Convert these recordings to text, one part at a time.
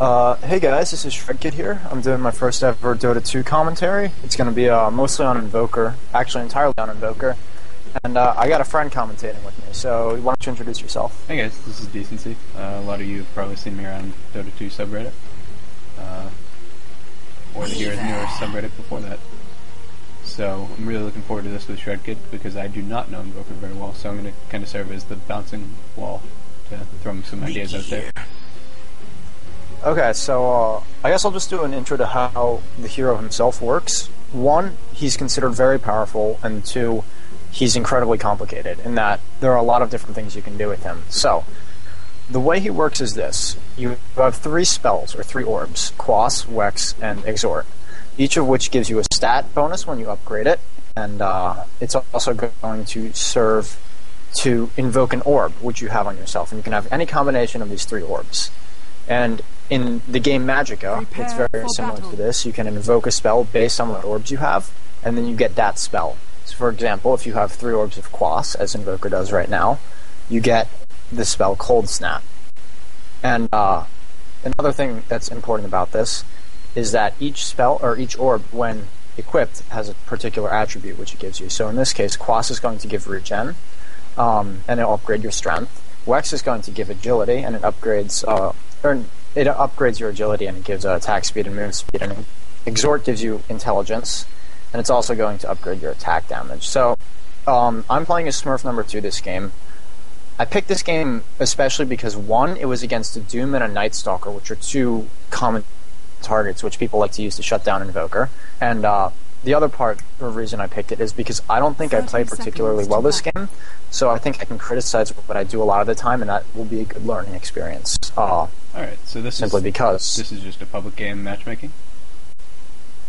Uh, hey guys, this is Shredkid here. I'm doing my first ever Dota 2 commentary. It's going to be uh, mostly on Invoker, actually entirely on Invoker. And uh, I got a friend commentating with me, so why don't you introduce yourself? Hey guys, this is Decency. Uh, a lot of you have probably seen me around Dota 2 subreddit. Uh, or the Heroes Newer subreddit before that. So I'm really looking forward to this with Shredkid because I do not know Invoker very well, so I'm going to kind of serve as the bouncing wall to throw some ideas out there. Okay, so uh, I guess I'll just do an intro to how the hero himself works. One, he's considered very powerful, and two, he's incredibly complicated in that there are a lot of different things you can do with him. So, the way he works is this you have three spells, or three orbs Quas, Wex, and Exort, each of which gives you a stat bonus when you upgrade it, and uh, it's also going to serve to invoke an orb, which you have on yourself, and you can have any combination of these three orbs. And in the game Magicka, it's very similar battle. to this. You can invoke a spell based on what orbs you have, and then you get that spell. So, for example, if you have three orbs of Quas, as Invoker does right now, you get the spell Cold Snap. And uh, another thing that's important about this is that each spell or each orb, when equipped, has a particular attribute which it gives you. So in this case, Quas is going to give regen, um, and it'll upgrade your strength. Wex is going to give agility, and it upgrades uh, or it upgrades your agility and it gives uh, attack speed and move speed. And Exort gives you intelligence, and it's also going to upgrade your attack damage. So um, I'm playing as Smurf number two this game. I picked this game especially because one, it was against a Doom and a Night Stalker, which are two common targets which people like to use to shut down Invoker, and uh, the other part or reason I picked it is because I don't think I played particularly well this game, so I think I can criticize what I do a lot of the time, and that will be a good learning experience. Uh, All right, so this simply is, because this is just a public game matchmaking.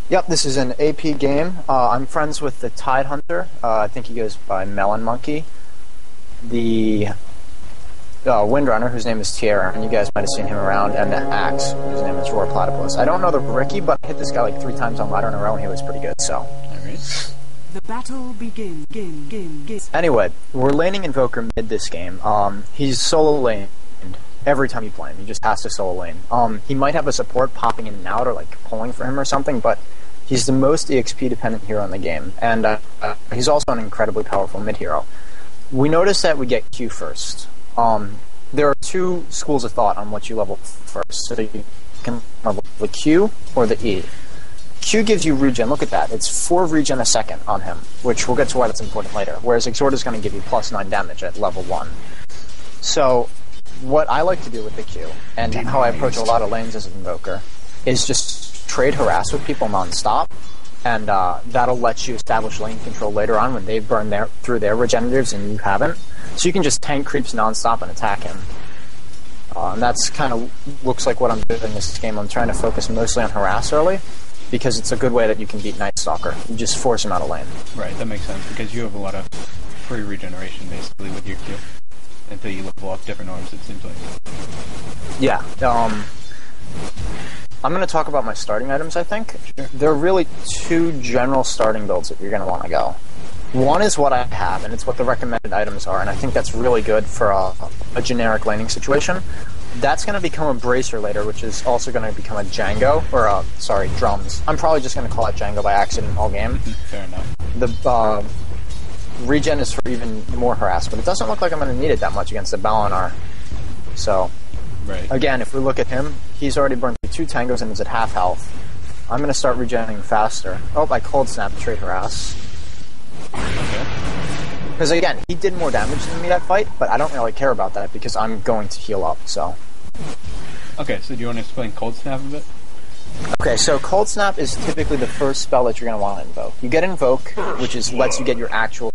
Yep, this is an AP game. Uh, I'm friends with the Tide Hunter. Uh, I think he goes by Melon Monkey. The uh, Windrunner, whose name is Tierra, and you guys might have seen him around, and the Axe, whose name is Roar Platypus. I don't know the Ricky, but I hit this guy like three times on ladder in a row, and he was pretty good, so. Alright. The battle begins. Begin, begin, begin. Anyway, we're laning Invoker mid this game. Um, he's solo laned every time you play him. He just has to solo lane. Um, he might have a support popping in and out or like pulling for him or something, but he's the most EXP dependent hero in the game, and uh, uh, he's also an incredibly powerful mid hero. We notice that we get Q first. Um, there are two schools of thought on what you level first. So you can level the Q or the E. Q gives you regen. Look at that. It's 4 regen a second on him, which we'll get to why that's important later. Whereas Exort is going to give you plus 9 damage at level 1. So, what I like to do with the Q, and how I approach a lot of lanes as an Invoker, is just trade harass with people non-stop, and uh, that'll let you establish lane control later on when they've burned their, through their regeneratives and you haven't. So you can just tank creeps nonstop and attack him. Uh, and that's kind of looks like what I'm doing in this game. I'm trying to focus mostly on harass early because it's a good way that you can beat Night Stalker. You just force him out of lane. Right, that makes sense because you have a lot of free regeneration basically with your Q until you level up different arms. It seems like. Yeah. Um, I'm going to talk about my starting items. I think sure. there are really two general starting builds that you're going to want to go. One is what I have, and it's what the recommended items are, and I think that's really good for a, a generic laning situation. That's going to become a bracer later, which is also going to become a Django, or a, sorry, drums. I'm probably just going to call it Django by accident all game. Fair enough. The uh, regen is for even more harass, but it doesn't look like I'm going to need it that much against the Balanar. So, right. again, if we look at him, he's already burned two tangos and is at half health. I'm going to start regenerating faster. Oh, I cold snap to trade harass. Because again, he did more damage than me that fight, but I don't really care about that because I'm going to heal up. So. Okay, so do you want to explain Cold Snap a bit? Okay, so Cold Snap is typically the first spell that you're going to want to invoke. You get Invoke, which is lets you get your actual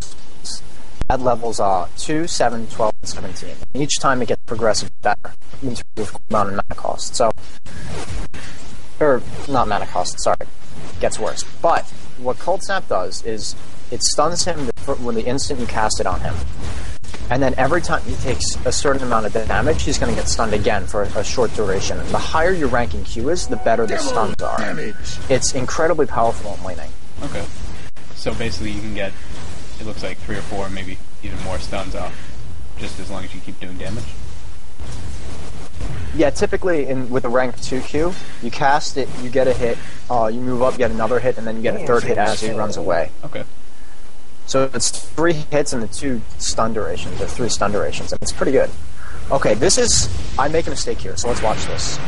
at levels uh, 2, 7, 12, and 17. And each time it gets progressively better in terms of amount of mana cost. So, or not mana cost, sorry, gets worse. But what Cold Snap does is it stuns him when the instant you cast it on him. And then every time he takes a certain amount of damage, he's going to get stunned again for a short duration. And the higher your ranking Q is, the better the stuns are. Damage. It's incredibly powerful in laning. Okay. So basically, you can get, it looks like three or four, maybe even more stuns off, just as long as you keep doing damage. Yeah, typically in with a rank two Q, you cast it, you get a hit, uh, you move up, get another hit, and then you get a third hit as he runs away. Okay. So it's three hits and the two stun durations, or three stun durations, and it's pretty good. Okay, this is I make a mistake here, so let's watch this.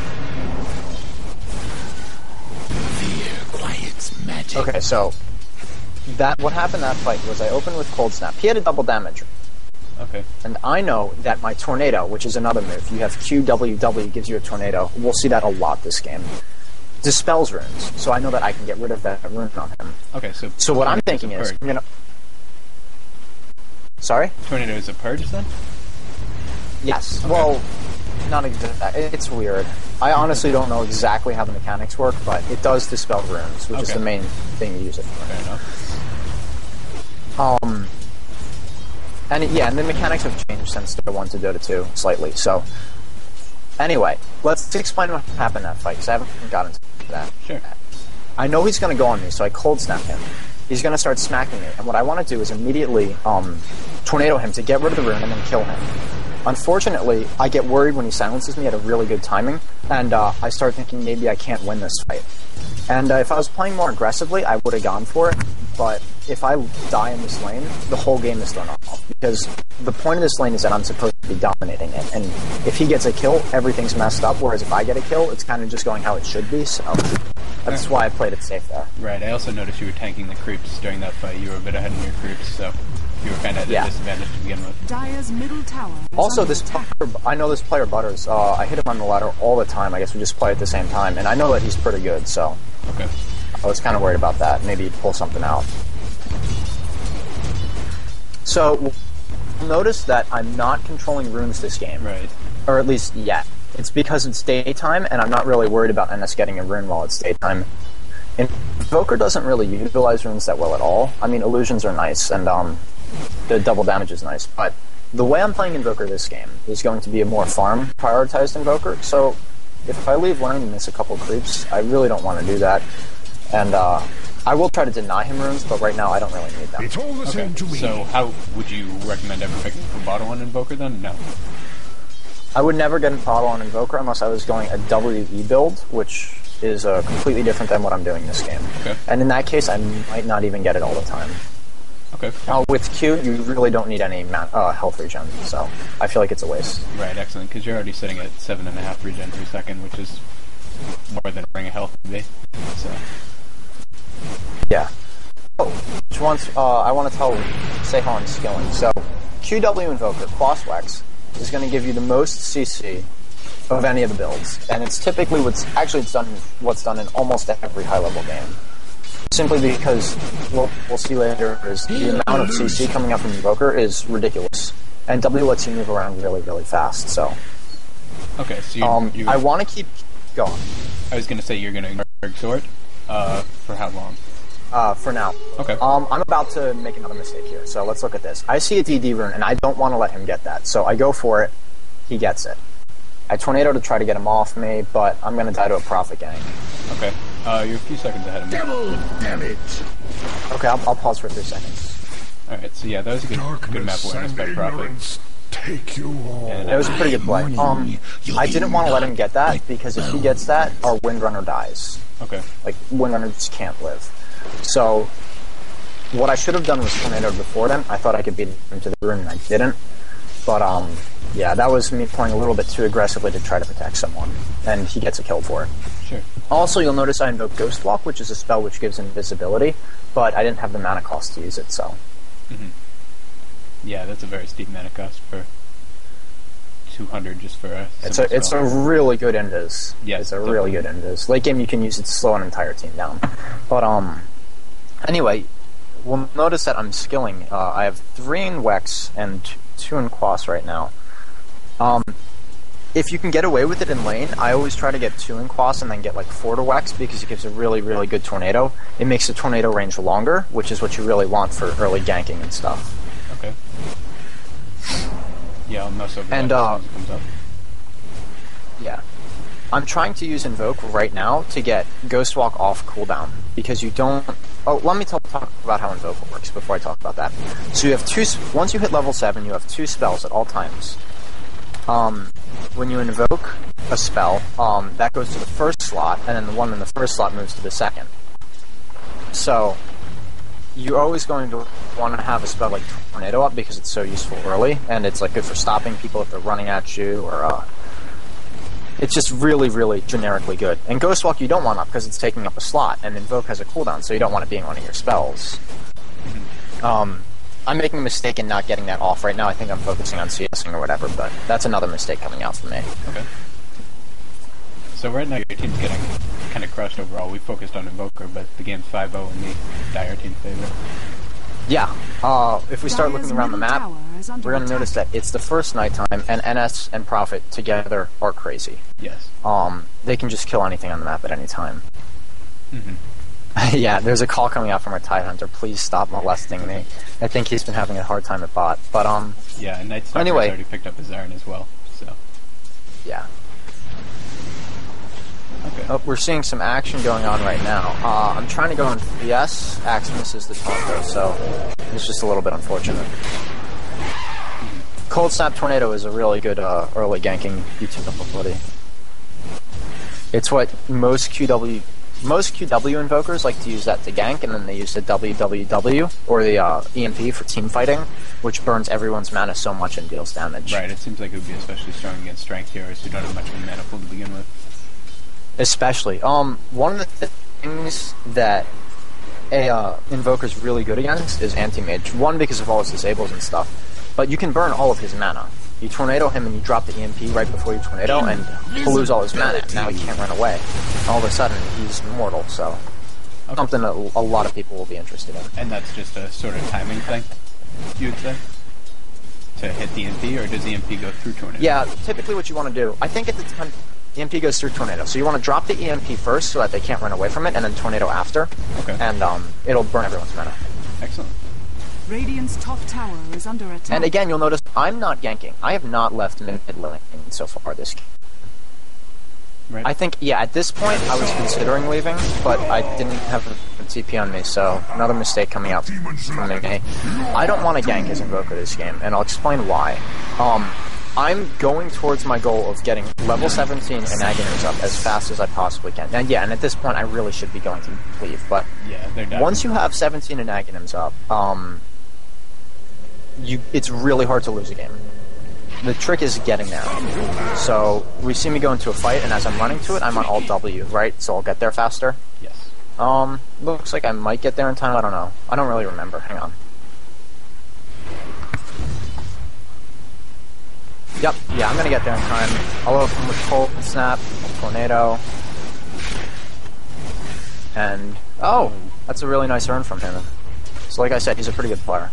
Fear quiets magic. Okay, so that what happened that fight was I opened with cold snap. He had a double damage, Okay. and I know that my tornado, which is another move, you have QWW gives you a tornado. We'll see that a lot this game. Dispels runes, so I know that I can get rid of that rune on him. Okay. So. So what I'm thinking a is, purge. you know, sorry. tornado is a purge then. Yes. Well, not exactly. It's weird. I honestly don't know exactly how the mechanics work, but it does dispel runes, which is the main thing you use it for. Fair enough. Um, and it- yeah, and the mechanics have changed since Dota 1 to Dota 2 slightly. So, anyway, let's explain what happened in that fight because I haven't gotten to that. Sure. I know he's going to go on me, so I cold snap him. He's going to start smacking me, and what I want to do is immediately um, tornado him to get rid of the rune and then kill him. Unfortunately, I get worried when he silences me at a really good timing, and uh, I start thinking maybe I can't win this fight. And uh, if I was playing more aggressively, I would have gone for it. But if I die in this lane, the whole game is thrown off. Because the point of this lane is that I'm supposed to be dominating it. And if he gets a kill, everything's messed up. Whereas if I get a kill, it's kind of just going how it should be. So that's why I played it safe there. Right. I also noticed you were tanking the creeps during that fight. You were a bit ahead in your creeps, so you were kind of at a Yeah. disadvantage to begin with. Dire's middle tower. Also, this attack. player, I know this player Butters. Uh, I hit him on the ladder all the time. I guess we just play at the same time, and I know that he's pretty good. So Okay. I was kind of worried about that. Maybe he'd pull something out. So notice that I'm not controlling runes this game, Right. or at least yet. It's because it's daytime, and I'm not really worried about NS getting a rune while it's daytime. Invoker doesn't really utilize runes that well at all. I mean, illusions are nice, and um, the double damage is nice, but the way I'm playing Invoker this game is going to be a more farm prioritized Invoker. So if I leave lane and miss a couple creeps, I really don't want to do that. And uh, I will try to deny him runes, but right now I don't really need them. It's all the Okay. same to me. So how would you recommend ever picking a bottle on Invoker then? No. I would never get a bottle on Invoker unless I was going a WE build, which is uh, completely different than what I'm doing in this game. Okay. And in that case, I might not even get it all the time. Okay. Uh, with Q, you really don't need any ma- uh, health regen, so I feel like it's a waste. Right. Excellent. Because you're already sitting at seven and a half regen per second, which is more than a ring of health would be. So. Yeah. Oh, which ones? Uh, I want to tell Sehon skilling. So, QW Invoker, Quaswex, is going to give you the most CC of any of the builds, and it's typically what's actually it's done what's done in almost every high level game. Simply because what we'll see later is the amount of CC coming up from Invoker is ridiculous, and W lets you move around really really fast. So, Okay. So you. um, you I want to keep going I was gonna say you're gonna ignore sword. Uh, for how long? uh, for now. Okay. Um, I'm about to make another mistake here, so let's look at this. I see a DD rune, and I don't want to let him get that, so I go for it. He gets it. I tornado to try to get him off me, but I'm going to die to a Prophet gang. Okay. Uh, you're a few seconds ahead of me. Damn it! Okay, I'll, I'll pause for three seconds. All right. So yeah, that was a good, good map Darkness awareness and by Prophet. Ignorance take you all. And It was a pretty good play. Um, I didn't want to let him get that because if he gets that, our Windrunner dies. Okay. Like Windrunner just can't live. So what I should have done was tornado before then. I thought I could beat him to the room, and I didn't. But um, yeah, that was me playing a little bit too aggressively to try to protect someone, and he gets a kill for it. Sure. Also, you'll notice I invoked Ghost Walk, which is a spell which gives invisibility, but I didn't have the mana cost to use it, so Yeah, that's a very steep mana cost for 200 just for a. it's a it's a really good invis. Yes, it's a really good invis. Late game, you can use it to slow an entire team down. But um, anyway, we'll notice that I'm skilling. Uh, I have three in Wex and two in Quas right now. Um, if you can get away with it in lane, I always try to get two in Quas and then get like four to Wex because it gives a really, really good tornado. It makes the tornado range longer, which is what you really want for early ganking and stuff. Yeah, I'll mouse over And, uh, as soon as it comes up. Yeah. I'm trying to use Invoke right now to get Ghost Walk off cooldown because you don't. Oh, let me talk, talk about how Invoke works before I talk about that. So you have two. Once you hit level seven, you have two spells at all times. um, when you invoke a spell, um, that goes to the first slot, and then the one in the first slot moves to the second. So you're always going to want to have a spell like Tornado up because it's so useful early, and it's like good for stopping people if they're running at you, or uh, it's just really, really generically good. And ghost walk you don't want up because it's taking up a slot, and Invoke has a cooldown, so you don't want it being one of your spells. Um, I'm making a mistake in not getting that off right now. I think I'm focusing on CSing or whatever, but that's another mistake coming out for me. Okay. So right now your team's getting kind of crushed overall. We focused on Invoker, but the game's 5-0 in the Dire team favor. Yeah. Uh, if we start Dire's looking around the map, tower is under we're going to notice that it's the first nighttime, and NS and Prophet together are crazy. Yes. Um, they can just kill anything on the map at any time. hmm yeah, there's a call coming out from our Tide Hunter. Please stop molesting me. I think he's been having a hard time at bot. But, um, Yeah, and Night Stalker's Anyway. already picked up his iron as well. So yeah. Okay. Oh, we're seeing some action going on right now. Uh, I'm trying to go on yes. Axe misses the Tonto, so it's just a little bit unfortunate. Cold Snap Tornado is a really good uh, early ganking utility. It's what most QW most QW invokers like to use that to gank, and then they use the WWW or the uh, EMP for team fighting, which burns everyone's mana so much and deals damage. Right, it seems like it would be especially strong against strength heroes who don't have much of a mana pool to begin with. Especially, um, one of the th- things that a uh, invoker's really good against is anti-mage. One because of all his disables and stuff, but you can burn all of his mana. You tornado him and you drop the EMP right before you tornado, and he'll lose all his mana. Now he can't run away. All of a sudden, he's mortal. So Okay. something a, a lot of people will be interested in. And that's just a sort of timing thing, you would say? To hit the EMP, or does the EMP go through Tornado? Yeah, typically what you want to do, I think at the time, EMP goes through tornado. So you want to drop the EMP first so that they can't run away from it, and then tornado after, Okay. and um, it'll burn everyone's mana. Excellent. Radiant's top tower is under attack. And again, you'll notice I'm not ganking. I have not left mid lane so far this game. Right. I think, yeah, at this point I was considering leaving, but I didn't have a TP on me, so another mistake coming out from me. I don't want to gank as Invoker this game, and I'll explain why. Um, I'm going towards my goal of getting level 17 and Aghanim's up as fast as I possibly can. And yeah, and at this point I really should be going to leave, but yeah, once you have 17 and Aghanims up, um, you it's really hard to lose a game. The trick is getting there. So we see me go into a fight, and as I'm running to it, I'm on all W, right? So I'll get there faster. Yes. Um, looks like I might get there in time. I don't know. I don't really remember. Hang on. Yep. Yeah, I'm gonna get there in time. I'll open with cold snap, tornado, and oh, that's a really nice earn from him. So like I said, he's a pretty good player.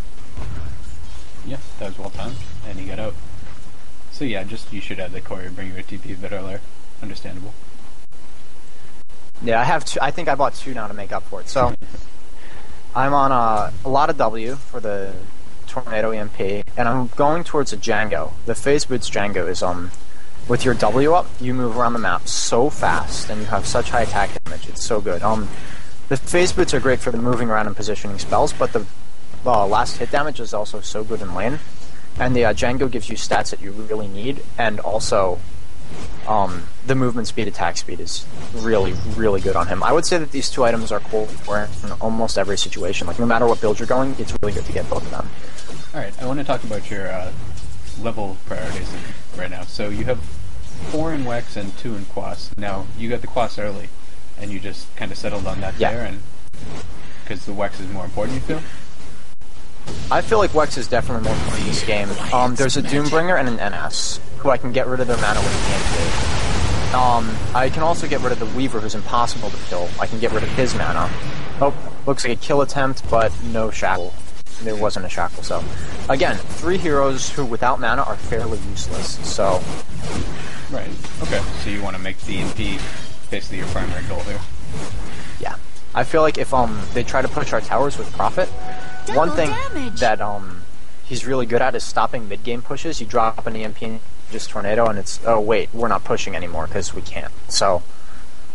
Yeah, that was well timed, and he got out. So yeah, just you should have the courier bring you a TP a bit earlier. Understandable. Yeah, I have. Two, I think I bought two now to make up for it. So I'm on a, a lot of W for the tornado EMP, and I'm going towards a Django. The phase boots Django is um with your W up, you move around the map so fast, and you have such high attack damage. It's so good. Um, the phase boots are great for the moving around and positioning spells, but the uh, last hit damage is also so good in lane. And the uh, Django gives you stats that you really need, and also um, the movement speed, attack speed is really, really good on him. I would say that these two items are cool for in almost every situation. Like no matter what build you're going, it's really good to get both of them. All right, I want to talk about your uh, level priorities right now. So you have four in Wex and two in Quas. Now you got the Quas early, and you just kind of settled on that Yeah. there, and because the Wex is more important, you feel? I feel like Wex is definitely more important in this game. Um, there's a Doombringer and an NS who I can get rid of their mana with EMP. Um, I can also get rid of the Weaver who's impossible to kill. I can get rid of his mana. Oh, looks like a kill attempt, but no shackle. There wasn't a shackle, so. Again, three heroes who without mana are fairly useless, so. Right. Okay. So you want to make the EMP basically your primary goal here. Yeah. I feel like if um they try to push our towers with Prophet, one Double thing damage. that um he's really good at is stopping mid game pushes. You drop an EMP and just tornado, and it's oh wait, we're not pushing anymore because we can't. So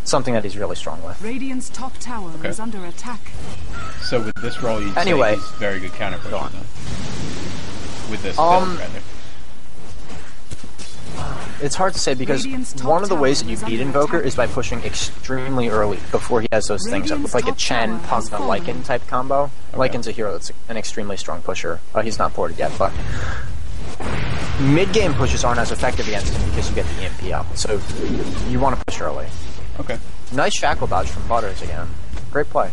something that he's really strong with. Radiant's top tower Okay. is under attack. So with this role, you'd Anyway. say he's very good counter Go on. With this Um, build, rather. It's hard to say because one of the ways that you beat Invoker attack. is by pushing extremely early before he has those things up Radiant's with like a Chen, tower has Lycan type combo. Lycan's a hero that's an extremely strong pusher. Uh, he's not ported yet, but mid game pushes aren't as effective against him because you get the EMP up. So you want to push early. Okay. Nice shackle dodge from Butters again. Great play.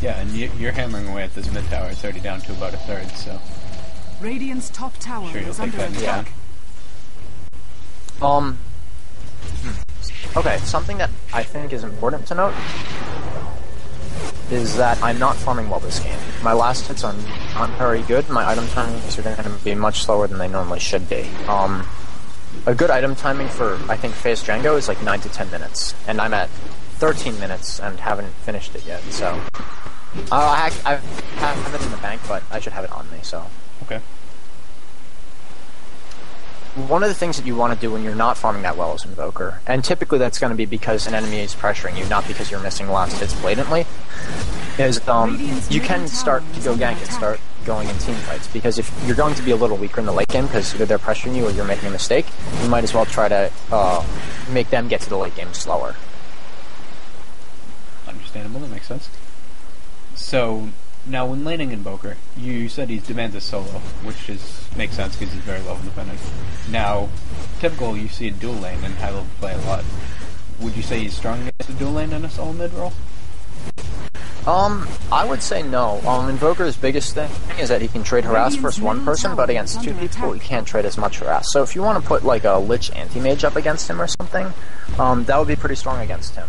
Yeah, and you, you're hammering away at this mid tower. It's already down to about a third, so Radiant's top tower sure is under attack. account. Um. hmm. Okay, something that I think is important to note is that I'm not farming well this game. My last hits are not very good. My item timings are going to be much slower than they normally should be. Um, a good item timing for I think Phase Django is like nine to ten minutes, and I'm at 13 minutes and haven't finished it yet. So uh, I, I have it in the bank, but I should have it on me. So Okay. one of the things that you want to do when you're not farming that well is Invoker, and typically that's going to be because an enemy is pressuring you, not because you're missing last hits blatantly. Is um, you can start to go gank and start going in team fights because if you're going to be a little weaker in the late game because either they're pressuring you or you're making a mistake, you might as well try to uh, make them get to the late game slower. Understandable. That makes sense. So now, when laning Invoker, you said he demands a solo, which is makes sense because he's very level dependent. Now, typical you see a dual lane and high level play a lot. Would you say he's strong against a dual lane and a solo mid roll? Um, I would say no. Um, Invoker's biggest thing is that he can trade harass versus one person, but against two people, he can't trade as much harass. So if you want to put like a Lich anti-mage up against him or something, um, that would be pretty strong against him.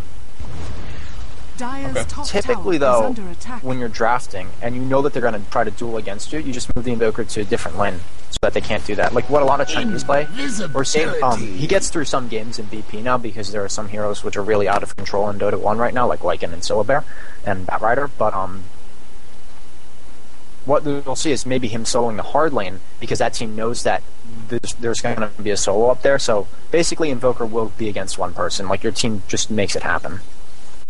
Dire's Okay. Typically, though, is under attack. when you're drafting and you know that they're going to try to duel against you, you just move the Invoker to a different lane so that they can't do that. Like what a lot of Chinese play. Or say, um, he gets through some games in BP now because there are some heroes which are really out of control in Dota 1 right now, like Lycan and Syllabear and Batrider, but um, what we'll see is maybe him soloing the hard lane because that team knows that there's, there's going to be a solo up there. So basically, Invoker will be against one person. Like your team just makes it happen.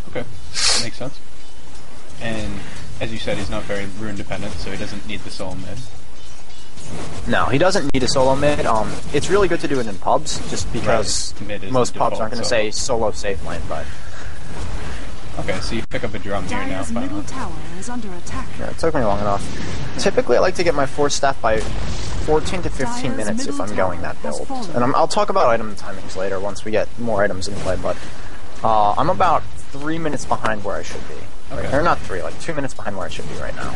Okay, that makes sense. And as you said, he's not very rune dependent, so he doesn't need the solo mid. No, he doesn't need a solo mid. Um, it's really good to do it in pubs, just because Right, most the pubs aren't going default to say solo safe lane. But Okay, so you pick up a drum here now, Dire's middle tower is under attack. yeah, it took me long enough. Typically, I like to get my force staff by 14 to 15 Dire's minutes if I'm going that build. And I'm, I'll talk about item timings later once we get more items in play. But uh, I'm about three minutes behind where I should be. Okay. Or not three, like two minutes behind where I should be right now.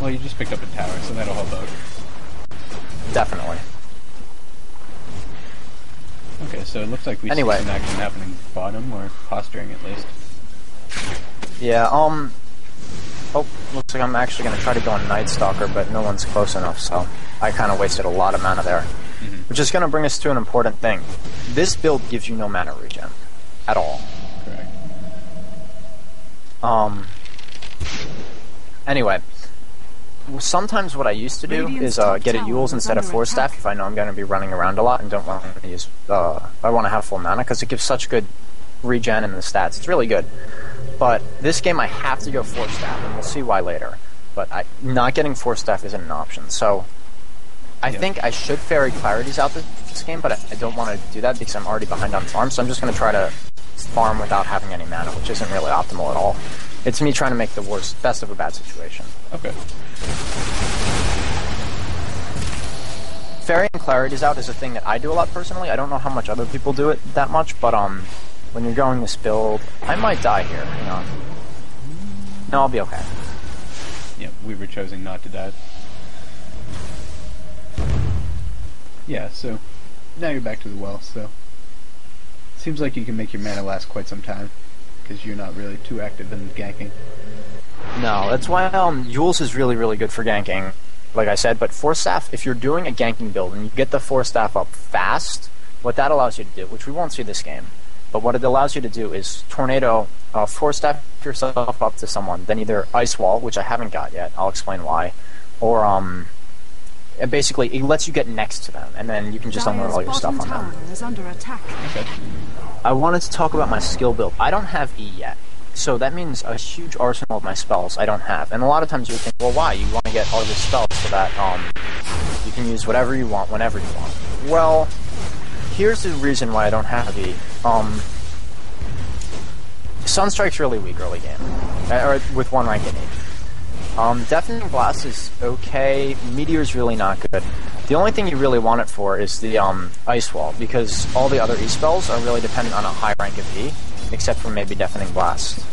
Well, you just picked up a tower, so that'll help out. Definitely. Okay, so it looks like we Anyway. see some action happening bottom, or posturing at least. Yeah, um... Oh, looks like I'm actually going to try to go on Night Stalker, but no one's close enough, so I kind of wasted a lot of mana there. Which is going to bring us to an important thing. This build gives you no mana regen. At all. Correct. Um... Anyway. Sometimes what I used to do Radiant's is uh, get a Euls instead of Force Staff if I know I'm going to be running around a lot and don't want to use... Uh, I want to have full mana, because it gives such good regen in the stats. It's really good. But this game I have to go Force Staff, and we'll see why later. But I, not getting Force Staff isn't an option, so... I Yeah. think I should ferry Clarities out this, this game, but I, I don't want to do that because I'm already behind on farm, so I'm just going to try to farm without having any mana, which isn't really optimal at all. It's me trying to make the worst, best of a bad situation. Okay. Fairy and Clarities out is a thing that I do a lot personally. I don't know how much other people do it that much, but um, when you're going this build, I might die here. Hang on. No, I'll be okay. Yeah, we were choosing not to die. Yeah, so now you're back to the well, so seems like you can make your mana last quite some time because you're not really too active in ganking. No, that's why um, Euls is really, really good for ganking, like I said. But Force Staff, if you're doing a ganking build and you get the Force Staff up fast, what that allows you to do, which we won't see this game, but what it allows you to do is Tornado, uh, Force Staff yourself up to someone, then either Ice Wall, which I haven't got yet, I'll explain why, or um, and basically it lets you get next to them, and then you can just unload all your stuff on them. is under attack. Okay. I wanted to talk about my skill build. I don't have E yet. So that means a huge arsenal of my spells I don't have. And a lot of times you would think, well, why? You want to get all your spells so that um, You can use whatever you want whenever you want. Well, here's the reason why I don't have E. Um, Sunstrike's really weak early game, uh, or with one rank in eight. Um, Deafening Blast is okay. Meteor's really not good. The only thing you really want it for is the um, Ice Wall, because all the other E spells are really dependent on a high rank of E, except for maybe Deafening Blast.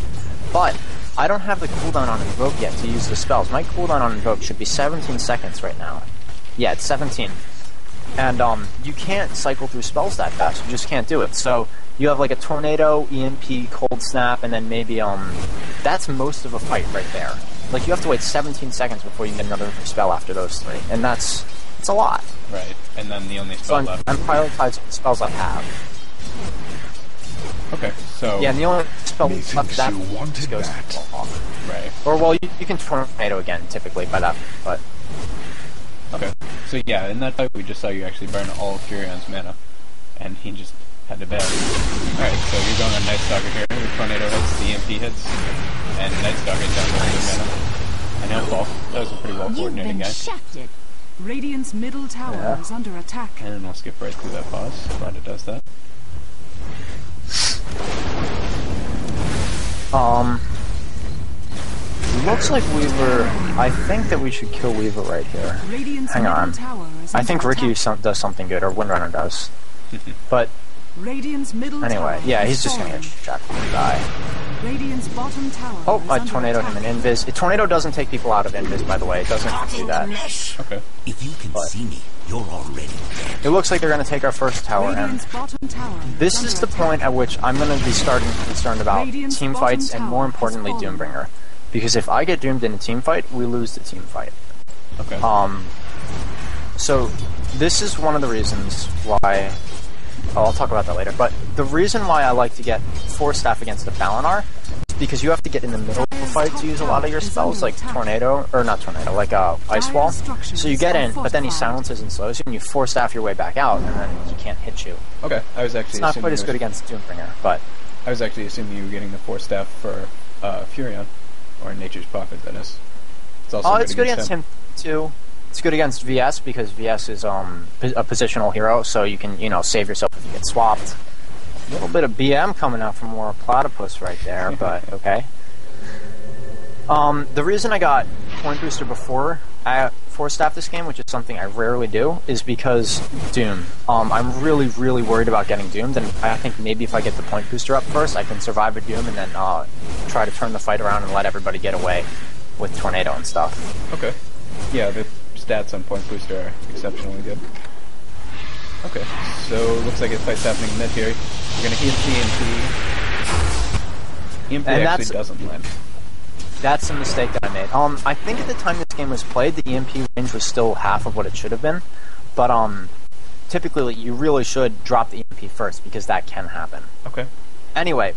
But I don't have the cooldown on Invoke yet to use the spells. My cooldown on Invoke should be 17 seconds right now. Yeah, it's 17. And um, you can't cycle through spells that fast. You just can't do it. So you have like a tornado, EMP, cold snap, and then maybe um, that's most of a fight right there. Like you have to wait 17 seconds before you get another spell after those three, and that's it's a lot. Right. And then the only So spell I'm, left. I'm prioritizing the spells I have. Okay, so Yeah, and the only spell Methinks left that you wanted just goes that. off. right. Or well, you, you can tornado again typically by that, uh, but Okay. So yeah, in that fight we just saw you actually burn all of Furion's mana, and he just had to bail. Alright, so you're going on Night Stalker here. The tornado hits, the EMP hits, and Night Stalker down to one mana. And he'll fall. That was a pretty well You've coordinated been guy. shafted. Radiant's middle tower Yeah. is under attack. And we'll skip right through that pause. Glad it does that. um, looks like Weaver. I think that we should kill Weaver right here. Radiant's Hang middle on. tower is I think Ricky some, does something good, or Windrunner does. But Radiant's middle anyway, yeah, he's just gonna falling. get shot and die. Radiant's bottom tower Oh, I tornadoed him in Invis. A tornado doesn't take people out of Invis, by the way. It doesn't Caught do in the that. Okay. If you can But- see me, you're already dead. It looks like they're gonna take our first tower, and tower this is is the point at which I'm gonna be starting to be concerned about Radiant's team fights and more importantly. Doombringer. Because if I get doomed in a team fight, we lose the team fight. Okay. Um, so this is one of the reasons why. Oh, I'll talk about that later. But the reason why I like to get force staff against the Balanar is because you have to get in the middle of the fight to use a lot of your spells, like tornado or not tornado, like uh, ice wall. So you get in, but then he silences and slows you, and you force staff your way back out, and then he can't hit you. okay. I was actually It's not quite as good against Doombringer, but I was actually assuming you were getting the force staff for uh, Furion, or Nature's Prophet. That is. It's also oh, good it's good against him. him too. It's good against VS because VS is um a positional hero, so you can you know save yourself if you get swapped. A little bit of BM coming out from more platypus right there, but okay. Um, the reason I got point booster before I force staff this game, which is something I rarely do, is because Doom. Um, I'm really really worried about getting doomed, and I think maybe if I get the point booster up first, I can survive a Doom and then uh, try to turn the fight around and let everybody get away with tornado and stuff. Okay. Yeah, the stats on Point Booster are exceptionally good. Okay, so looks like a fight's happening mid here. We're gonna heal EMP. EMP And actually doesn't land. That's a mistake that I made. Um, I think at the time this game was played, the EMP range was still half of what it should have been, but um, typically you really should drop the EMP first because that can happen. Okay. Anyway,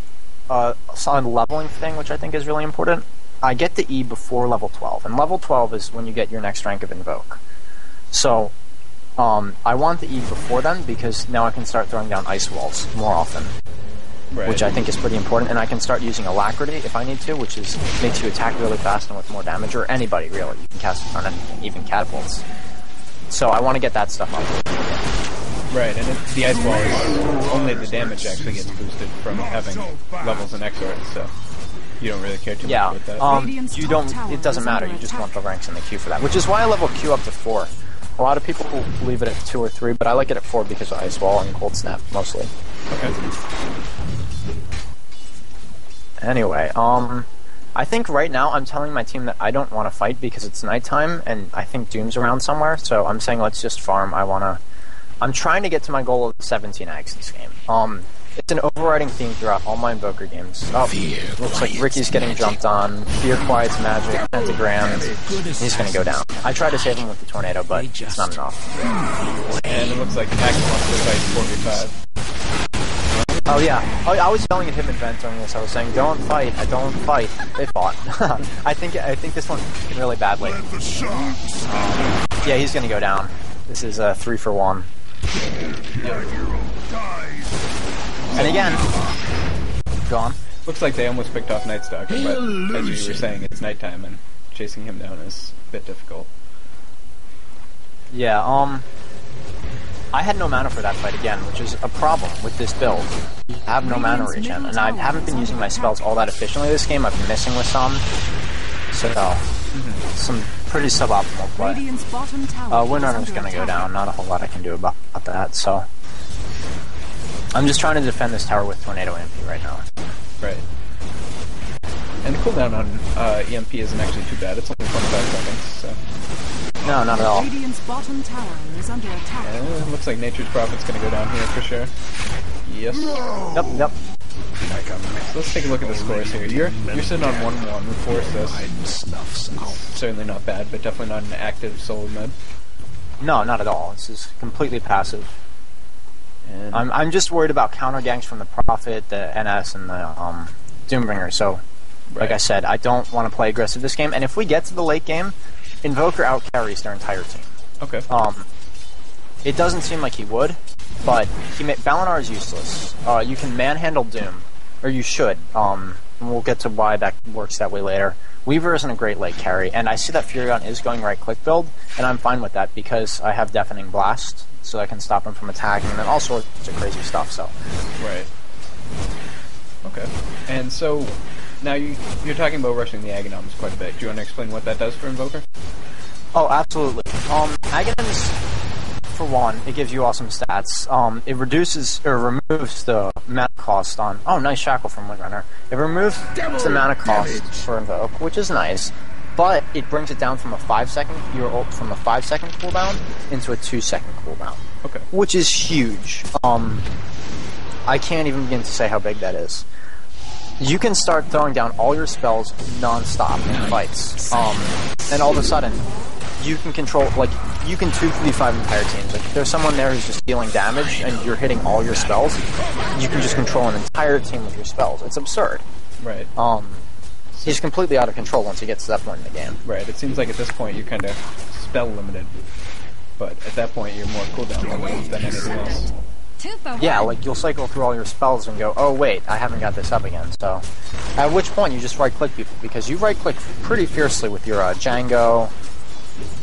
uh, solid leveling thing, which I think is really important. I get the E before level 12, and level 12 is when you get your next rank of Invoke. So, um, I want the E before then because now I can start throwing down ice walls more often Right. which I think is pretty important. And I can start using Alacrity if I need to, which is makes you attack really fast and with more damage, or anybody really. You can cast it on anything, even catapults. So I want to get that stuff up. Right, and it, the ice wall is only the damage actually gets boosted from having levels in Exort, so you don't really care too Yeah, much about that. um, you don't. It doesn't matter. You just want the ranks in the Q for that, which is why I level Q up to four. A lot of people leave it at two or three, but I like it at four because of ice wall and cold snap mostly. okay. Anyway, um, I think right now I'm telling my team that I don't want to fight because it's nighttime and I think Doom's around somewhere. So I'm saying let's just farm. I want to. I'm trying to get to my goal of 17 eggs this game. Um, it's an overriding theme throughout all my Invoker games. Oh, Fear looks like Ricky's getting magic. jumped on. Fear quiets magic, pentagram. He's gonna go down. I tried to save him with the tornado, but it's not enough. And it looks like Axe wants to fight 4v5. Oh yeah. Oh, I was yelling at him in vent during this. I was saying, "Don't fight! I don't fight." They fought. I think I think this one really badly. Yeah, he's gonna go down. This is a three for one. And again, gone. Looks like they almost picked off Night Stalker, but as you were saying, it's nighttime and chasing him down is a bit difficult. Yeah, um... I had no mana for that fight again, which is a problem with this build. I have no mana Radiant's regen, and I haven't been using my spells all that efficiently this game. I've been missing with some. So, some pretty suboptimal play. Radiant's bottom tower Uh, is Windrunner's gonna go down. Not a whole lot I can do about, about that, so... I'm just trying to defend this tower with Tornado EMP right now. Right. And the cooldown on uh, EMP isn't actually too bad. It's only 25 seconds, so... No, not at all. Radiant's bottom tower is under attack. Uh, looks like Nature's Prophet's gonna go down here for sure. Yes. No! Yep, yep. So let's take a look at the scores here. You're you're sitting on 1-1 with 4 assists. Certainly not bad, but definitely not an active solo mode. No, not at all. This is completely passive. And I'm, I'm just worried about counter gangs from the Prophet, the NS, and the um, Doombringer. So, like I said, I don't want to play aggressive this game. And if we get to the late game, Invoker out carries their entire team. Okay. Um, it doesn't seem like he would, but he ma- Balanar is useless. Uh, you can manhandle Doom, or you should. Um, and we'll get to why that works that way later. Weaver isn't a great late carry, and I see that Furion is going right click build, and I'm fine with that because I have Deafening Blast, so I can stop him from attacking and all sorts of crazy stuff. So, Right. Okay. And so now you you're talking about rushing the Aghanim's quite a bit. Do you want to explain what that does for Invoker? oh, absolutely. Um, Aghanim's, for one, it gives you awesome stats. Um, it reduces or removes the mana cost on. Oh, nice shackle from Windrunner. It removes the mana cost for Invoke, which is nice, but it brings it down from a five second your ult from a five second cooldown into a two second cooldown, Okay. which is huge. Um, I can't even begin to say how big that is. You can start throwing down all your spells non-stop in fights, um, and all of a sudden, you can control like you can two v five entire teams. Like if there's someone there who's just dealing damage and you're hitting all your spells, you can just control an entire team with your spells. It's absurd. Right. Um, he's completely out of control once he gets to that point in the game. Right. It seems like at this point you're kind of spell limited, but at that point you're more cooldown limited than anything else. Yeah, like you'll cycle through all your spells and go, oh wait, I haven't got this up again. So, at which point you just right click people because you right click pretty fiercely with your uh, Django.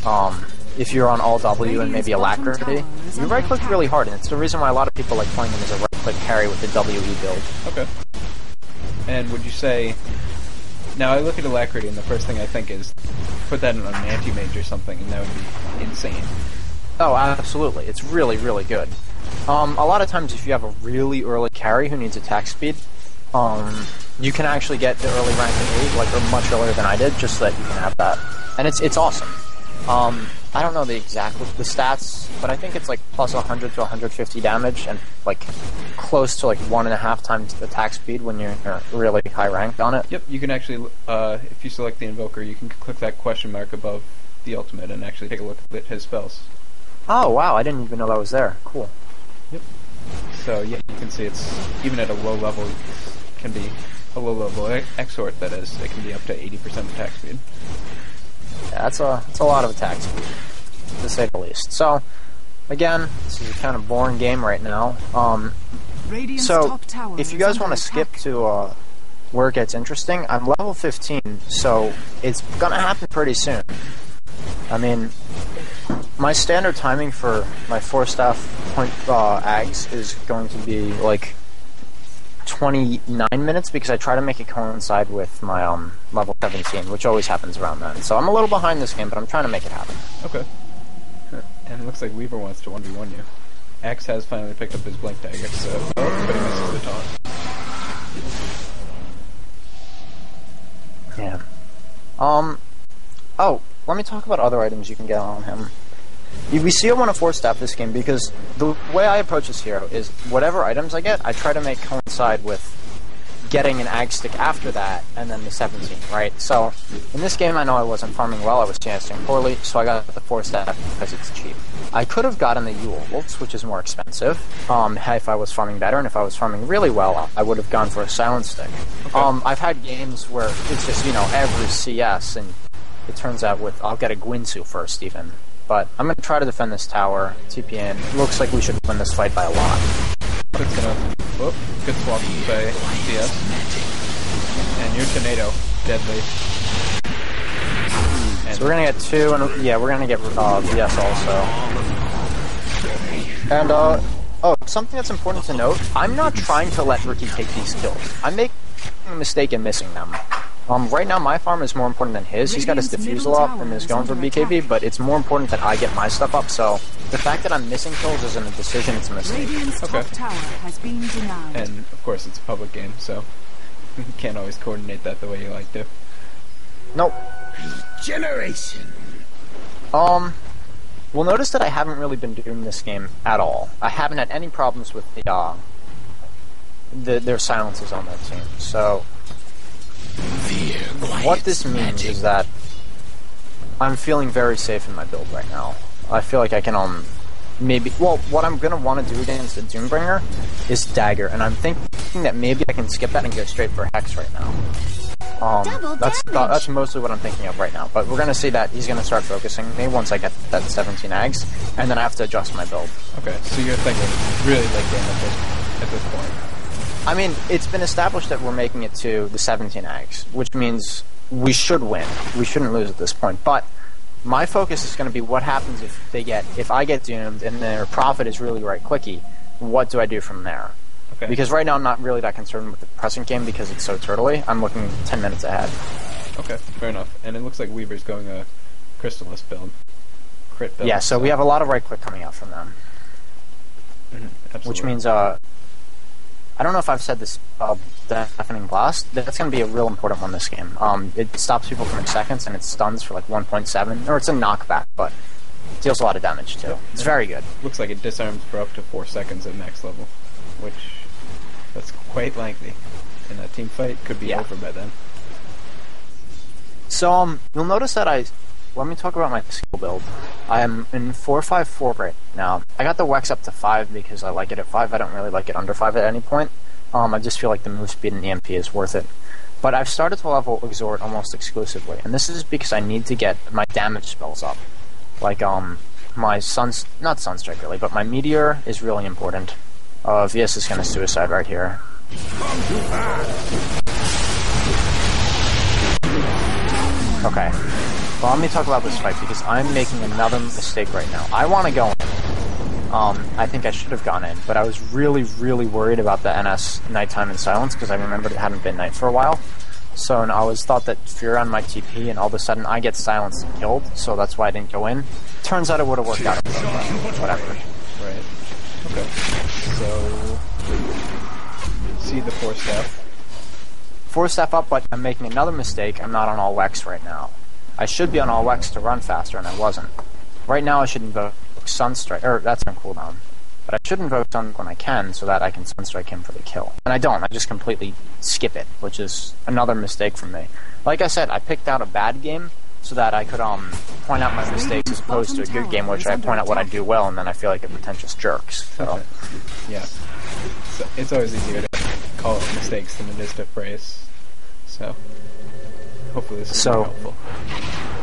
Um, if you're on all W and maybe Alacrity, you right click really hard, and it's the reason why a lot of people like playing him as a right click carry with the WE build. Okay. And would you say? Now I look at alacrity, and the first thing I think is put that in an anti-mage or something, and that would be insane. Oh, absolutely. It's really, really good. Um, a lot of times, if you have a really early carry who needs attack speed, um, you can actually get the early rank in League, like or much earlier than I did, just so that you can have that. And it's it's awesome. Um, I don't know the exact the stats, but I think it's like plus 100 to 150 damage, and like close to like one and a half times the attack speed when you're really high ranked on it. Yep, you can actually, uh, if you select the invoker, you can click that question mark above the ultimate and actually take a look at his spells. Oh wow, I didn't even know that was there. Cool. Yep. So yeah, you can see it's even at a low level it can be a low level exort that is. It can be up to 80% attack speed. Yeah, that's a that's a lot of attack speed, to say the least. So, again, this is a kind of boring game right now. Um, so, if you guys want to skip to uh, where it gets interesting, I'm level 15, so it's gonna happen pretty soon. I mean, my standard timing for my force staff point uh, ags is going to be like 29 minutes because I try to make it coincide with my um, level 17, which always happens around then. So I'm a little behind this game, but I'm trying to make it happen. Okay. And it looks like Weaver wants to 1v1 you. Axe has finally picked up his Blink Dagger, so... Oh, but he misses the taunt. Yeah. Um. Oh, let me talk about other items you can get on him. You- We see I want to force staff this game because the way I approach this hero is whatever items I get, I try to make coincide with getting an ag stick after that, and then the 17, right? So in this game, I know I wasn't farming well, I was chancing poorly, so I got the force staff because it's cheap. I could have gotten the Eul which is more expensive, um, if I was farming better, and if I was farming really well, I would have gone for a silent stick. Um, I've had games where it's just, you know, every CS, and it turns out with, I'll get a Guinsoo first, even. But I'm going to try to defend this tower, TP in. Looks like we should win this fight by a lot. It's gonna... Whoop. Good swap by CS. And your tornado. Deadly. And So we're gonna get two, and yeah, we're gonna get uh, VS also. And uh, oh, something that's important to note: I'm not trying to let Ricky take these kills. I'm making a mistake in missing them. Um, right now my farm is more important than his. He's got his Radiant's defusal middle up and tower is is going for under BKB, but it's more important that I get my stuff up. So the fact that I'm missing kills isn't a decision; it's a mistake. Okay. top tower has been denied. And of course, it's a public game, so you can't always coordinate that the way you like to. Nope. Generation. Um, well, notice that I haven't really been doing this game at all. I haven't had any problems with the uh, the their silences on that team. So Fear what this means magic. is that I'm feeling very safe in my build right now. I feel like I can um maybe well what I'm gonna want to do against the Doombringer is dagger, and I'm thinking that maybe I can skip that and go straight for hex right now. Um, Double that's damage. that's mostly what I'm thinking of right now. But we're gonna see that he's gonna start focusing me once I get that 17 ags, and then I have to adjust my build. Okay, so you're thinking really late game at this at this point. I mean, it's been established that we're making it to the 17 ags, which means we should win. We shouldn't lose at this point. But my focus is going to be what happens if they get if I get doomed and their Prophet is really right clicky. What do I do from there? Okay. Because right now I'm not really that concerned with the present game because it's so turtly. I'm looking 10 minutes ahead. Okay, fair enough. And it looks like Weaver's going a Crystalys build. Crit build. Yeah, so we have a lot of right click coming out from them, Mhm, which means uh, I don't know if I've said this. Uh, deafening blast. That's going to be a real important one this game. Um, it stops people from seconds and it stuns for like 1.7, or it's a knockback, but it deals a lot of damage too. It's very good. looks like it disarms for up to four seconds at max level, which that's quite lengthy. And that team fight could be Yeah. over by then. So um, you'll notice that I. Let me talk about my skill build. I am in four five four right now. I got the Wex up to five because I like it at five. I don't really like it under five at any point. Um, I just feel like the move speed and EMP is worth it. But I've started to level Exort almost exclusively, and this is because I need to get my damage spells up. Like um, my Sun's not Sunstrike really, but my Meteor is really important. Uh, VS is gonna suicide right here. Okay. Well, let me talk about this fight because I'm making another mistake right now. I want to go in. Um, I think I should have gone in, but I was really, really worried about the NS nighttime and silence because I remembered it hadn't been night for a while. So and I always thought that Furion might TP, and all of a sudden I get silenced and killed. So that's why I didn't go in. Turns out it would have worked out. Whatever. Right. Okay. So see the force staff. Force staff up, but I'm making another mistake. I'm not on all Wex right now. I should be on all Wex to run faster, and I wasn't. Right now, I should invoke Sunstrike, or that's on cooldown. But I should invoke Sun when I can, so that I can Sunstrike him for the kill. And I don't. I just completely skip it, which is another mistake from me. Like I said, I picked out a bad game so that I could um point out my mistakes as opposed to a good game, which I point out what I do well, and then I feel like a pretentious jerks. So. Yeah. So it's always easier to call it mistakes than it is to praise. So hopefully this is So- helpful.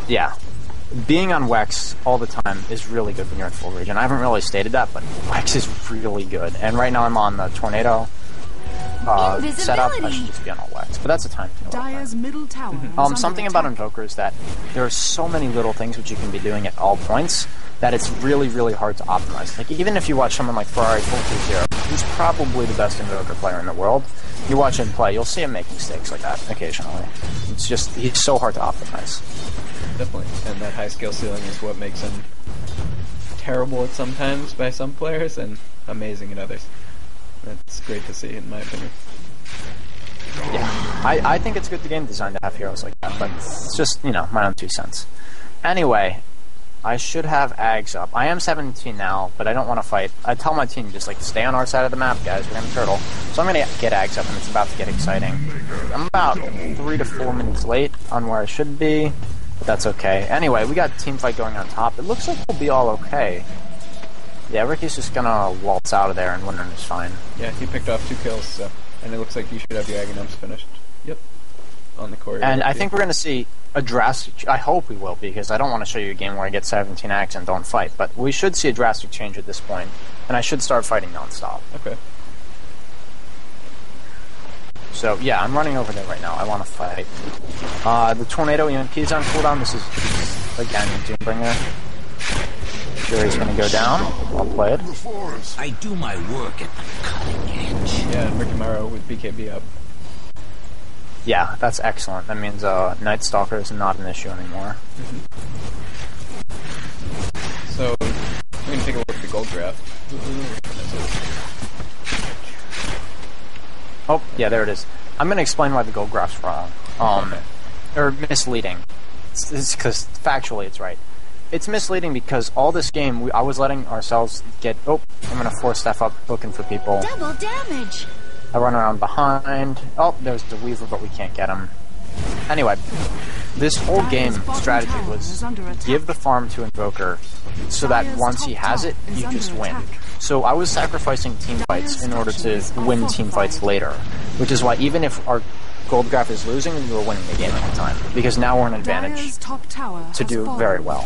Yeah. Being on Wex all the time is really good when you're in full region. I haven't really stated that, but Wex is really good. And right now I'm on the Tornado uh, setup. I should just be on all Wex. But that's a time to Dire's middle tower. is um, something about attack. Invoker is that there are so many little things which you can be doing at all points that it's really, really hard to optimize. Like even if you watch someone like Ferrari 420, who's probably the best Invoker player in the world, you watch him play, you'll see him make mistakes like that occasionally. It's just he's so hard to optimize. Definitely. And that high skill ceiling is what makes him terrible at some times by some players and amazing at others. That's great to see, in my opinion. Yeah, I, I think it's good to game design to have heroes like that, but it's just, you know, my own two cents. Anyway, I should have Ags up. I am 17 now, but I don't want to fight. I tell my team, just like, stay on our side of the map, guys, we're gonna turtle. So I'm gonna get Ags up, and it's about to get exciting. I'm about three to four minutes late on where I should be, but that's okay. Anyway, we got team fight going on top. It looks like we'll be all okay. Yeah, Riki's just gonna waltz out of there, and Windrun is fine. Yeah, he picked off two kills, so and it looks like you should have your Aghanim's finished. Yep. On the core. And I think we're going to see a drastic. I hope we will, because I don't want to show you a game where I get 17 acts and don't fight. But we should see a drastic change at this point, and I should start fighting nonstop. Okay. So yeah, I'm running over there right now. I want to fight. Uh, the tornado EMP is on cooldown. This is again, Doombringer. Fury's gonna go down. Well played. I do my work at the cutting edge. Yeah, and Rikimaru with BKB up. Yeah, that's excellent. That means uh, Night Stalker is not an issue anymore. So, we're gonna take a look at the gold graph. Oh, yeah, there it is. I'm gonna explain why the gold graph's wrong. Um, Okay. or misleading. It's because factually it's right. It's misleading because all this game we, I was letting ourselves get. Oh, I'm gonna force staff up looking for people. Double damage. I run around behind. Oh, there's the Weaver, but we can't get him. Anyway, this whole game strategy was is under attack. give the farm to Invoker so that once he has it, you just win. So I was sacrificing team fights in order to win team fights later, which is why even if our gold graph is losing, we were winning the game at the time because now we're an advantage Dire's top tower to do very well.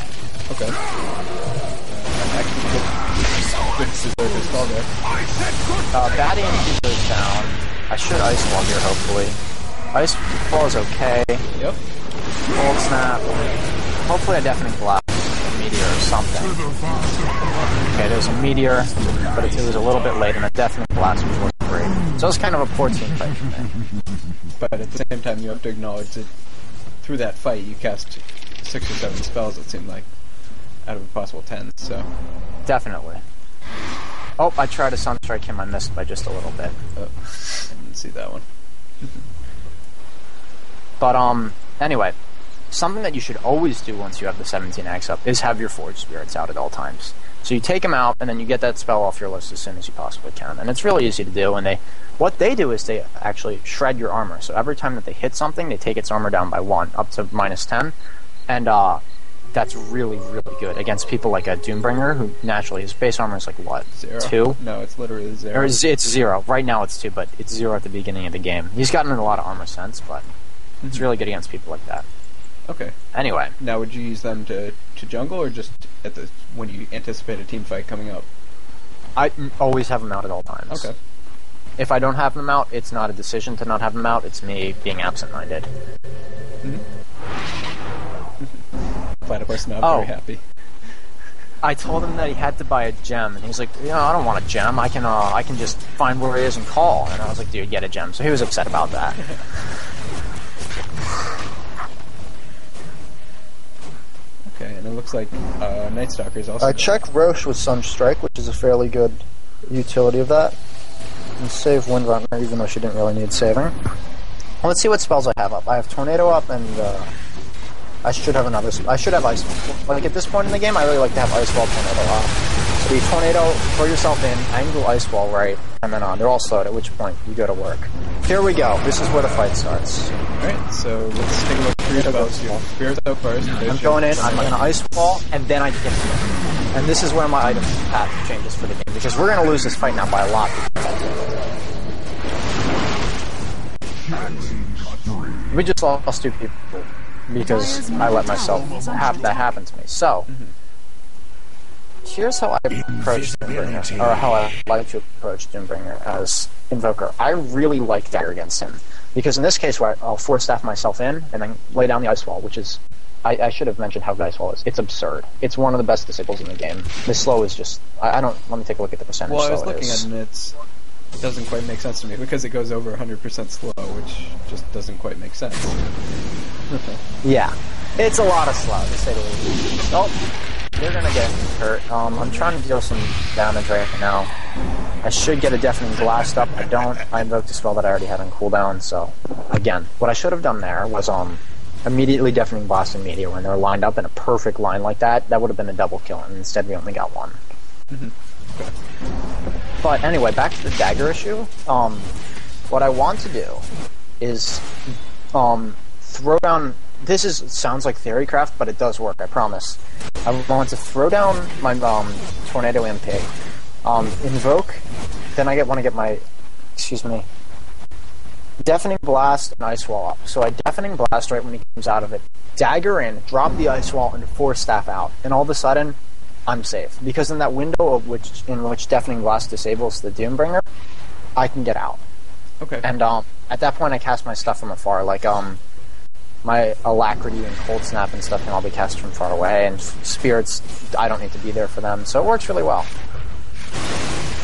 Okay. Actually, good, good deserved his there. Uh, Batty and goes down. I should ice wall here, hopefully. Ice wall is okay. Yep. Cold snap. Hopefully a deafening blast, a meteor or something. Okay, there's a meteor, but it, was a little bit late, and a deafening blast was working great. So it was kind of a poor team fight for me. But at the same time, you have to acknowledge that through that fight, you cast six or seven spells, it seemed like, out of a possible ten, so. Definitely. Oh, I tried a Sunstrike him, I missed by just a little bit. Oh, I didn't see that one. But um, anyway, something that you should always do once you have the 17x up is have your Forge Spirits out at all times. So you take them out, and then you get that spell off your list as soon as you possibly can. And it's really easy to do. And they, what they do is they actually shred your armor. So every time that they hit something, they take its armor down by one, up to minus 10. And uh, that's really, really good against people like a Doombringer, who naturally his base armor is like what Zero. two. No, it's literally zero. Or it's, it's zero. Right now it's two, but it's zero at the beginning of the game. He's gotten a lot of armor since, but it's mm-hmm. really good against people like that. Okay. Anyway, Now, would you use them to, to jungle, or just at the when you anticipate a team fight coming up? I always have them out at all times. Okay. If I don't have them out, it's not a decision to not have them out. It's me being absent-minded. Mm-hmm. Platypus not Oh. very happy. I told him that he had to buy a gem, and he was like, "You know, I don't want a gem. I can, uh, I can just find where he is and call." And I was like, "Dude, get a gem." So he was upset about that. Okay, and it looks like uh, Night Stalker is also. I check Rosh with Sunstrike, which is a fairly good utility of that. And save Windrunner, even though she didn't really need saving. Well, let's see what spells I have up. I have Tornado up, and uh, I should have another. I should have Ice. Like at this point in the game, I really like to have Ice Wall, Tornado up. So you Tornado, throw yourself in, angle Ice Wall right, and then on. They're all slowed. At which point you go to work. Here we go. This is where the fight starts. Alright, so let's take a look at your spells. Your Spear's out first. I'm going in. I'm going to Ice Wall, and then I get. And this is where my item path changes for the game because we're going to lose this fight now by a lot. We just lost two people because I let myself have that happen to me. So, here's how I approach Doombringer, or how I like to approach Doombringer as Invoker. I really like Dagger against him because in this case, where I'll force staff myself in and then lay down the Ice Wall, which is I, I should have mentioned how good Ice Wall is. It's absurd. It's one of the best disables in the game. The slow is just. I, I don't. Let me take a look at the percentage. Well, I was looking at it and it's it doesn't quite make sense to me because it goes over 100% slow, which just doesn't quite make sense. Yeah, it's a lot of slow to say the least. Oh, they're gonna get hurt. Um, I'm trying to deal some damage right now. I should get a deafening blast up. I don't. I invoked a spell that I already had on cooldown. So, again, what I should have done there was um immediately deafening blast and meteor when they're lined up in a perfect line like that. That would have been a double kill, and instead we only got one. But anyway, back to the dagger issue. Um, what I want to do is um, throw down. This is sounds like theorycraft, but it does work. I promise. I want to throw down my um, tornado EMP, um, invoke. Then I get want to get my, excuse me, deafening blast and ice wall up. So I deafening blast right when he comes out of it, dagger in, drop the ice wall, and force staff out. And all of a sudden, I'm safe because in that window of which in which deafening blast disables the Doombringer, I can get out. Okay. And um, at that point, I cast my stuff from afar. Like um, my alacrity and cold snap and stuff can all be cast from far away, and spirits I don't need to be there for them, so it works really well.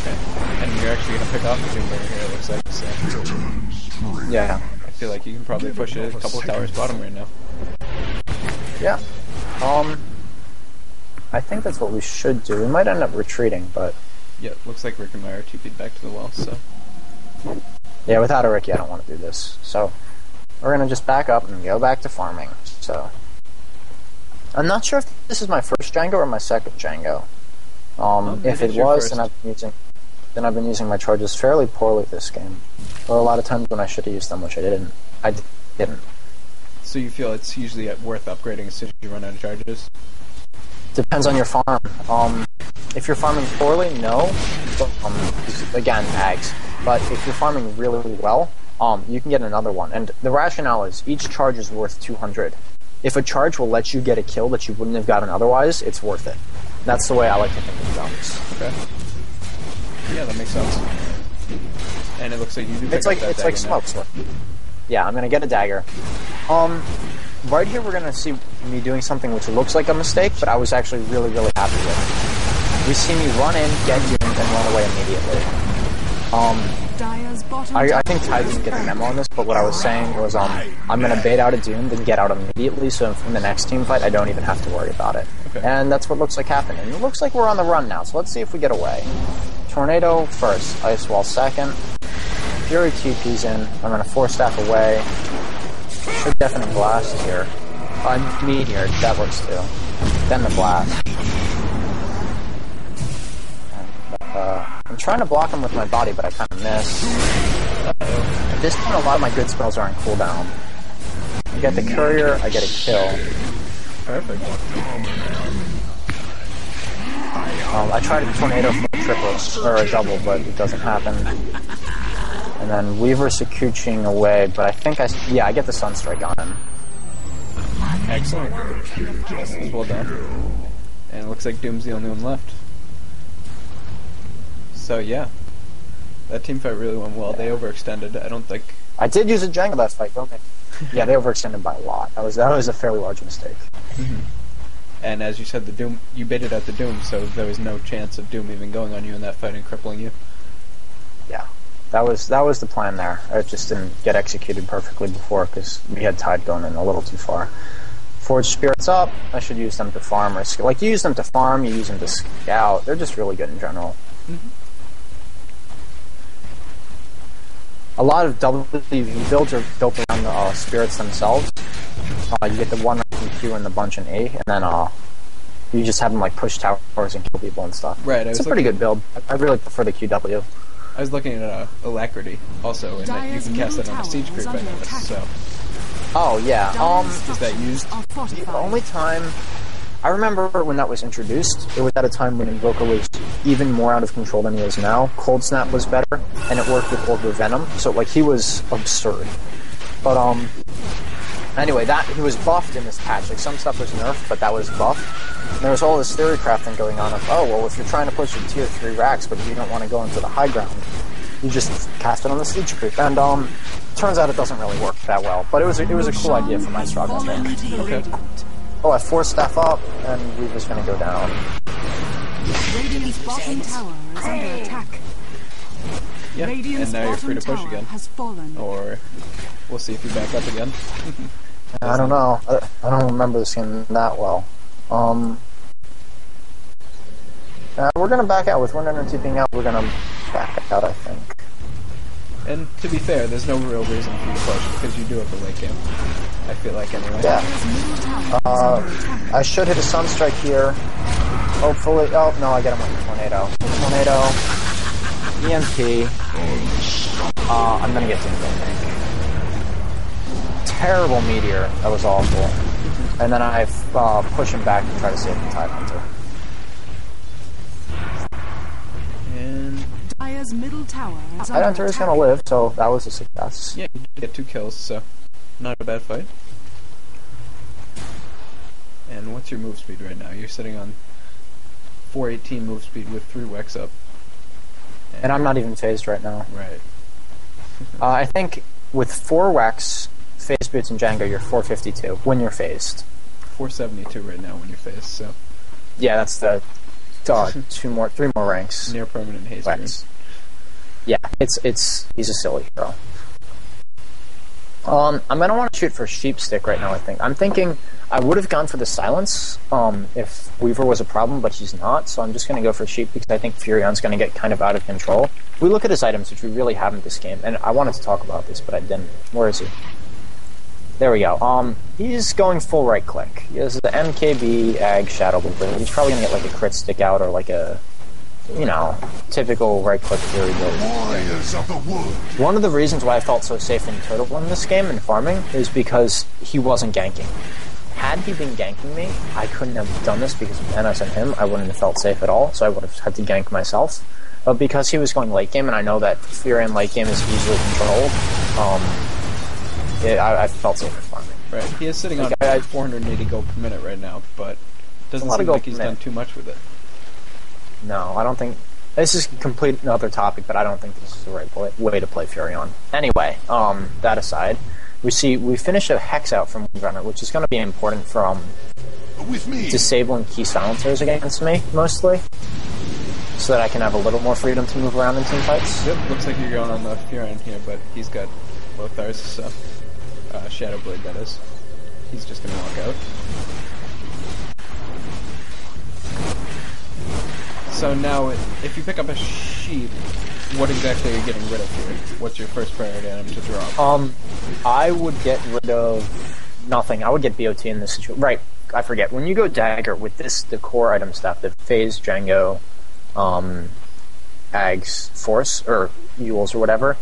Okay. And you're actually gonna pick off the Doombringer here. It looks like. So Yeah, I feel like you can probably push it a couple of towers bottom right now. yeah. Um, I think that's what we should do. We might end up retreating, but Yeah, it looks like Rick and Meyer two feet back to the well. So yeah, without a Riki, I don't want to do this. So we're gonna just back up and go back to farming. So I'm not sure if this is my first Django or my second Django. Um, Um, if it was, first. then I've been using then I've been using my charges fairly poorly this game. Or a lot of times when I should have used them, which I didn't. I d- didn't. so you feel it's usually worth upgrading as soon as you run out of charges. Depends on your farm. Um, if you're farming poorly, no. But, um, again, ags. But if you're farming really well, um, you can get another one. And the rationale is each charge is worth 200. If a charge will let you get a kill that you wouldn't have gotten otherwise, it's worth it. That's the way I like to think of guns. Okay. Yeah, that makes sense. And it looks like you do. It's like it's like smoke. Yeah, I'm gonna get a dagger. Um, right here we're gonna see me doing something which looks like a mistake, but I was actually really really happy with. We see me run in, get doomed, and run away immediately. Um, I, I think Ty is didn't get the memo on this, but what I was saying was um, I'm gonna bait out a doom, then get out immediately, so in the next team fight I don't even have to worry about it. Okay. And that's what looks like happening. It looks like we're on the run now, so let's see if we get away. Tornado first, Ice Wall second. Fury TP's in. I'm gonna force staff away. Should definitely blast here. Uh, meteor, that works too. Then the blast. And, uh, I'm trying to block him with my body, but I kind of miss. At this point, a lot of my good spells are on cooldown. I get the courier, I get a kill. Perfect. Um, I tried a tornado for a triple or a double, but it doesn't happen. And then Weaver Sakuching away, but I think I... yeah I get the Sunstrike on him. Excellent. Well done. And it looks like Doom's the only one left. So yeah, that team fight really went well. They overextended. I don't think. I did use a Django that fight, don't they? yeah, they overextended by a lot. That was that was a fairly large mistake. Mm-hmm. And as you said, the Doom you baited out the Doom, so there was no chance of Doom even going on you in that fight and crippling you. That was that was the plan there. It just didn't get executed perfectly before because we had Tide going in a little too far. Forge spirits up. I should use them to farm or sc- like you use them to farm. You use them to scout. They're just really good in general. A lot of WV builds are built around the uh, spirits themselves. Uh, you get the one in Q and the bunch in A, and then uh, you just have them like push towers and kill people and stuff. Right, It's a pretty good build. I I really prefer the QW. I was looking at uh, Alacrity also, and that you can cast that on a tower siege is creep. I under noticed. So Oh yeah. Um, is that used? are the only time I remember when that was introduced, it was at a time when Invoker was even more out of control than he is now. Cold Snap was better, and it worked with Order Venom, so like he was absurd. But um, anyway, that he was buffed in this patch. Like some stuff was nerfed, but that was buffed. And there was all this theory crafting going on of, oh well, if you're trying to push your tier three racks, but you don't want to go into the high ground, you just cast it on the siege creep. And um, turns out it doesn't really work that well. But it was a, it was a cool idea for my Strogg. I think. Fallen Radiant. Oh, I forced staff up, and we was gonna go down. Radiant's bottom tower is under attack. yeah, Radiant's and now you're free bottom to push tower again, has fallen. or we'll see if you back up again. I don't know. I, don't remember this game that well. Um, uh, we're gonna back out with Wind Energy being out. We're gonna back out, I think. And to be fair, there's no real reason for you to push because you do have a late game. I feel like anyway. Yeah. Dire's middle tower Uh, is under attack. I should hit a Sunstrike here. Hopefully. Oh no, I get him with a tornado. Tornado. EMP. Uh, I'm gonna get. I think. Terrible meteor. That was awful. And then I uh, push him back and try to save the Tide Hunter. And Dire's middle tower is Tide Hunter is gonna live, so that was a success. yeah, you get two kills, so not a bad fight. And what's your move speed right now? You're sitting on 418 move speed with three Wex up. And I'm not even phased right now. right. Uh, I think with four Wex, phase boots and Django, you're 452 when you're phased. 472 right now when you're phased. so Yeah, that's the uh, two more, three more ranks. near permanent. Rex. Yeah, it's it's he's a silly hero. Um, I'm gonna want to shoot for sheep stick right now. I think I'm thinking I would have gone for the silence um, if Weaver was a problem, but he's not. So I'm just gonna go for sheep because I think Furion's gonna get kind of out of control. We look at his items, which we really haven't this game, and I wanted to talk about this, but I didn't. Where is he? There we go. Um, he's going full right click. He has the MKB Ag Shadow Leaper. He's probably gonna get like a crit stick out or like a, you know, typical right click theory build. Warriors of the wood. One of the reasons why I felt so safe in Turtle in this game and farming is because he wasn't ganking. Had he been ganking me, I couldn't have done this because of NS and him. I wouldn't have felt safe at all, so I would have had to gank myself. But because he was going late game, and I know that Furion late game is easily controlled, um, it, I, I felt safe in farming. Right. He is sitting on Like, I- 480 gold per minute right now, but doesn't a seem like he's done too much with it. No, I don't think. This is a complete another topic, but I don't think this is the right way, way to play Furion. Anyway, um, that aside, we see we finished a hex out from Windrunner, which is going to be important from With me. disabling key silencers against me, mostly, so that I can have a little more freedom to move around in team fights. Yep, looks like you're going on the Furion here, but he's got both ours, so uh, Shadow Blade that is. He's just gonna walk out. So now, if you pick up a sheep, what exactly are you getting rid of here? What's your first priority item to drop? Um, I would get rid of nothing. I would get BOT in this situation. Right, I forget. When you go dagger with this, the core item stuff, the phase, Django, um, Ags, Force, or Euls, or whatever,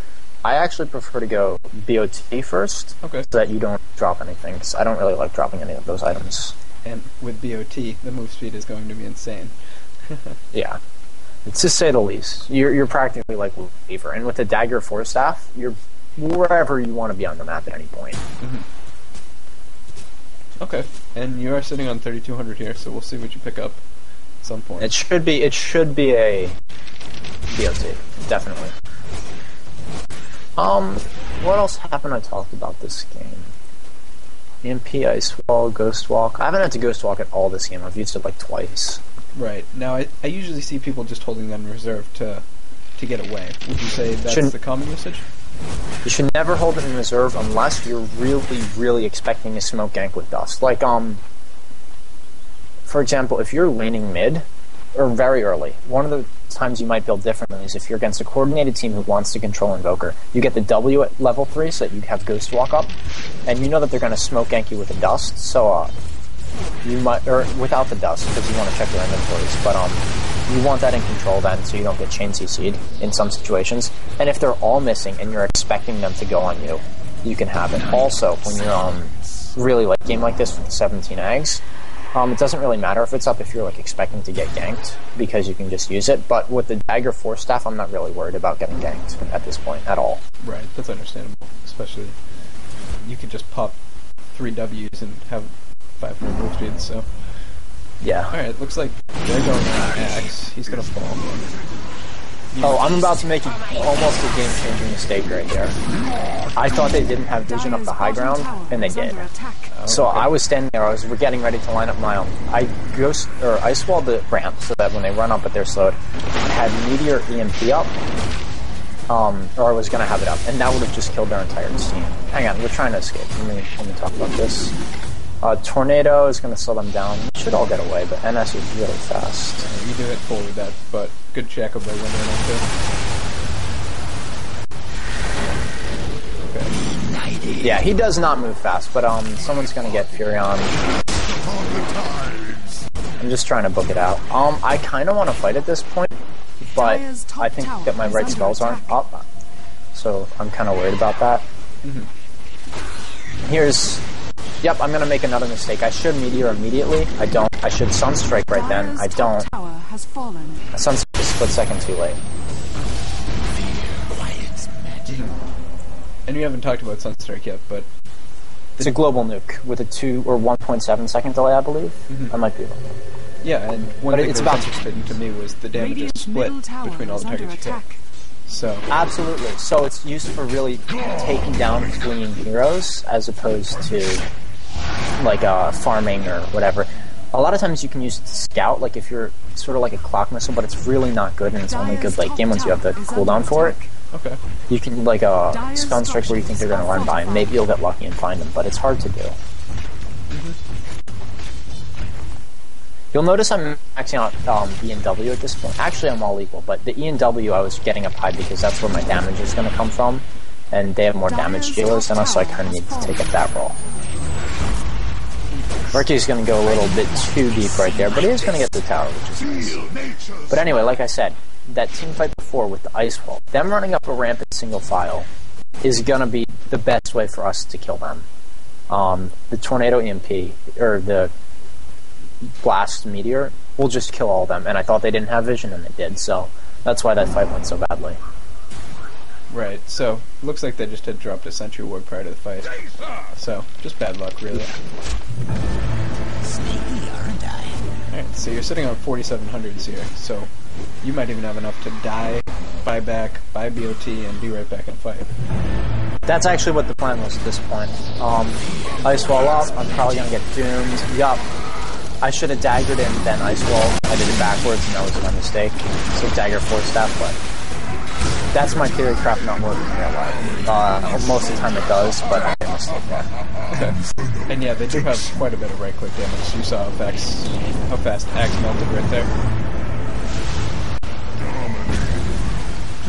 I actually prefer to go BOT first, Okay. so that you don't drop anything. Because I don't really like dropping any of those items. And with BOT, the move speed is going to be insane. Yeah. It's to say the least. You're, you're practically like Weaver. And with the dagger force staff, you're wherever you want to be on the map at any point. Mm-hmm. Okay. And you are sitting on 3200 here, so we'll see what you pick up at some point. It should be it should be a BOT, definitely. Um, what else happened? I talked about this game. MP, Ice Wall, Ghost Walk. I haven't had to Ghost Walk at all this game. I've used it like twice. Right. Now, I, I usually see people just holding them in reserve to to get away. Would you say that's Shouldn't- the common usage? You should never hold it in reserve unless you're really, really expecting to smoke gank with dust. Like, um, for example, if you're laning mid, or very early, one of the times you might build differently is if you're against a coordinated team who wants to control Invoker. You get the W at level 3 so that you have Ghost Walk up, and you know that they're going to smoke you with the dust, so, uh, you might, or without the dust, because you want to check your inventories, but, um, you want that in control then so you don't get chain CC'd in some situations. And if they're all missing and you're expecting them to go on you, you can have it. Also, when you're um really like game like this with 17 eggs, um, it doesn't really matter if it's up if you're like expecting to get ganked because you can just use it. But with the dagger force staff, I'm not really worried about getting ganked at this point at all. Right. That's understandable. Especially, you could just pop three W's and have 500 move speed, so. Yeah. Alright, looks like they're going on Axe. He's gonna fall. Oh, I'm about to make a, almost a game-changing mistake right here. I thought they didn't have vision up the high ground, and they did. So I was standing there. I was getting ready to line up my own. I ghost or ice walled the ramp so that when they run up, but they're slowed. I had meteor EMP up, um, or I was gonna have it up, and that would have just killed their entire team. Hang on, we're trying to escape. Let me let me talk about this. Uh, tornado is gonna slow them down. We should all get away, but NS is really fast. You do hit full with that, but good check of the window and Okay. Yeah, he does not move fast, but um, someone's gonna get Furion. Upon the tides. I'm just trying to book it out. Um, I kind of want to fight at this point, but I think that my is right spells aren't up, so I'm kind of worried about that. Here's, yep, I'm gonna make another mistake. I should meteor immediately. I don't. I should sunstrike right then. I don't. Tower has fallen. Sunstrike is a split second too late. And you haven't talked about Sunstrike yet, but It's a global nuke with a two or 1.7 second delay, I believe. I might be. wrong. yeah, and one But thing it's that was about- interesting to me was the damage is split between all the under targets you hit. attack. So Absolutely. So it's used for really taking down fleeing heroes as opposed to like uh, farming or whatever. A lot of times you can use scout, like if you're sort of like a clock missile, but it's really not good and it's only good late game once you have the cooldown for it. okay, You can like a Sunstrike where you think they're going to run by, and maybe you'll get lucky and find them, but it's hard to do. You'll notice I'm maxing out um, E and W at this point. Actually, I'm all equal, but the E and W I was getting up high because that's where my damage is going to come from, and they have more damage dealers than us, so I kind of need to take up that role. Murky's going to go a little bit too deep right there, but he is going to get the tower, which is nice. But anyway, like I said, that team fight before with the ice wall, them running up a ramp in single file is gonna be the best way for us to kill them. Um, the tornado EMP or the blast meteor will just kill all of them, and I thought they didn't have vision, and they did. So that's why that fight went so badly. Right. So looks like they just had dropped a sentry ward prior to the fight. So just bad luck, really. Sneaky, aren't I? Alright, so you're sitting on 4700s here, so you might even have enough to die, buy back, buy BOT, and be right back in fight. That's actually what the plan was at this point. Um, ice wall up. I'm probably gonna get doomed. Yup. I should have daggered in, then ice wall. I did it backwards, and that was my mistake. So dagger force staff, but that's my theory crap not working in real life. Uh, most of the time it does, but I made a mistake there. And yeah, they do have quite a bit of right click damage. You saw how fast, how fast Axe melted right there.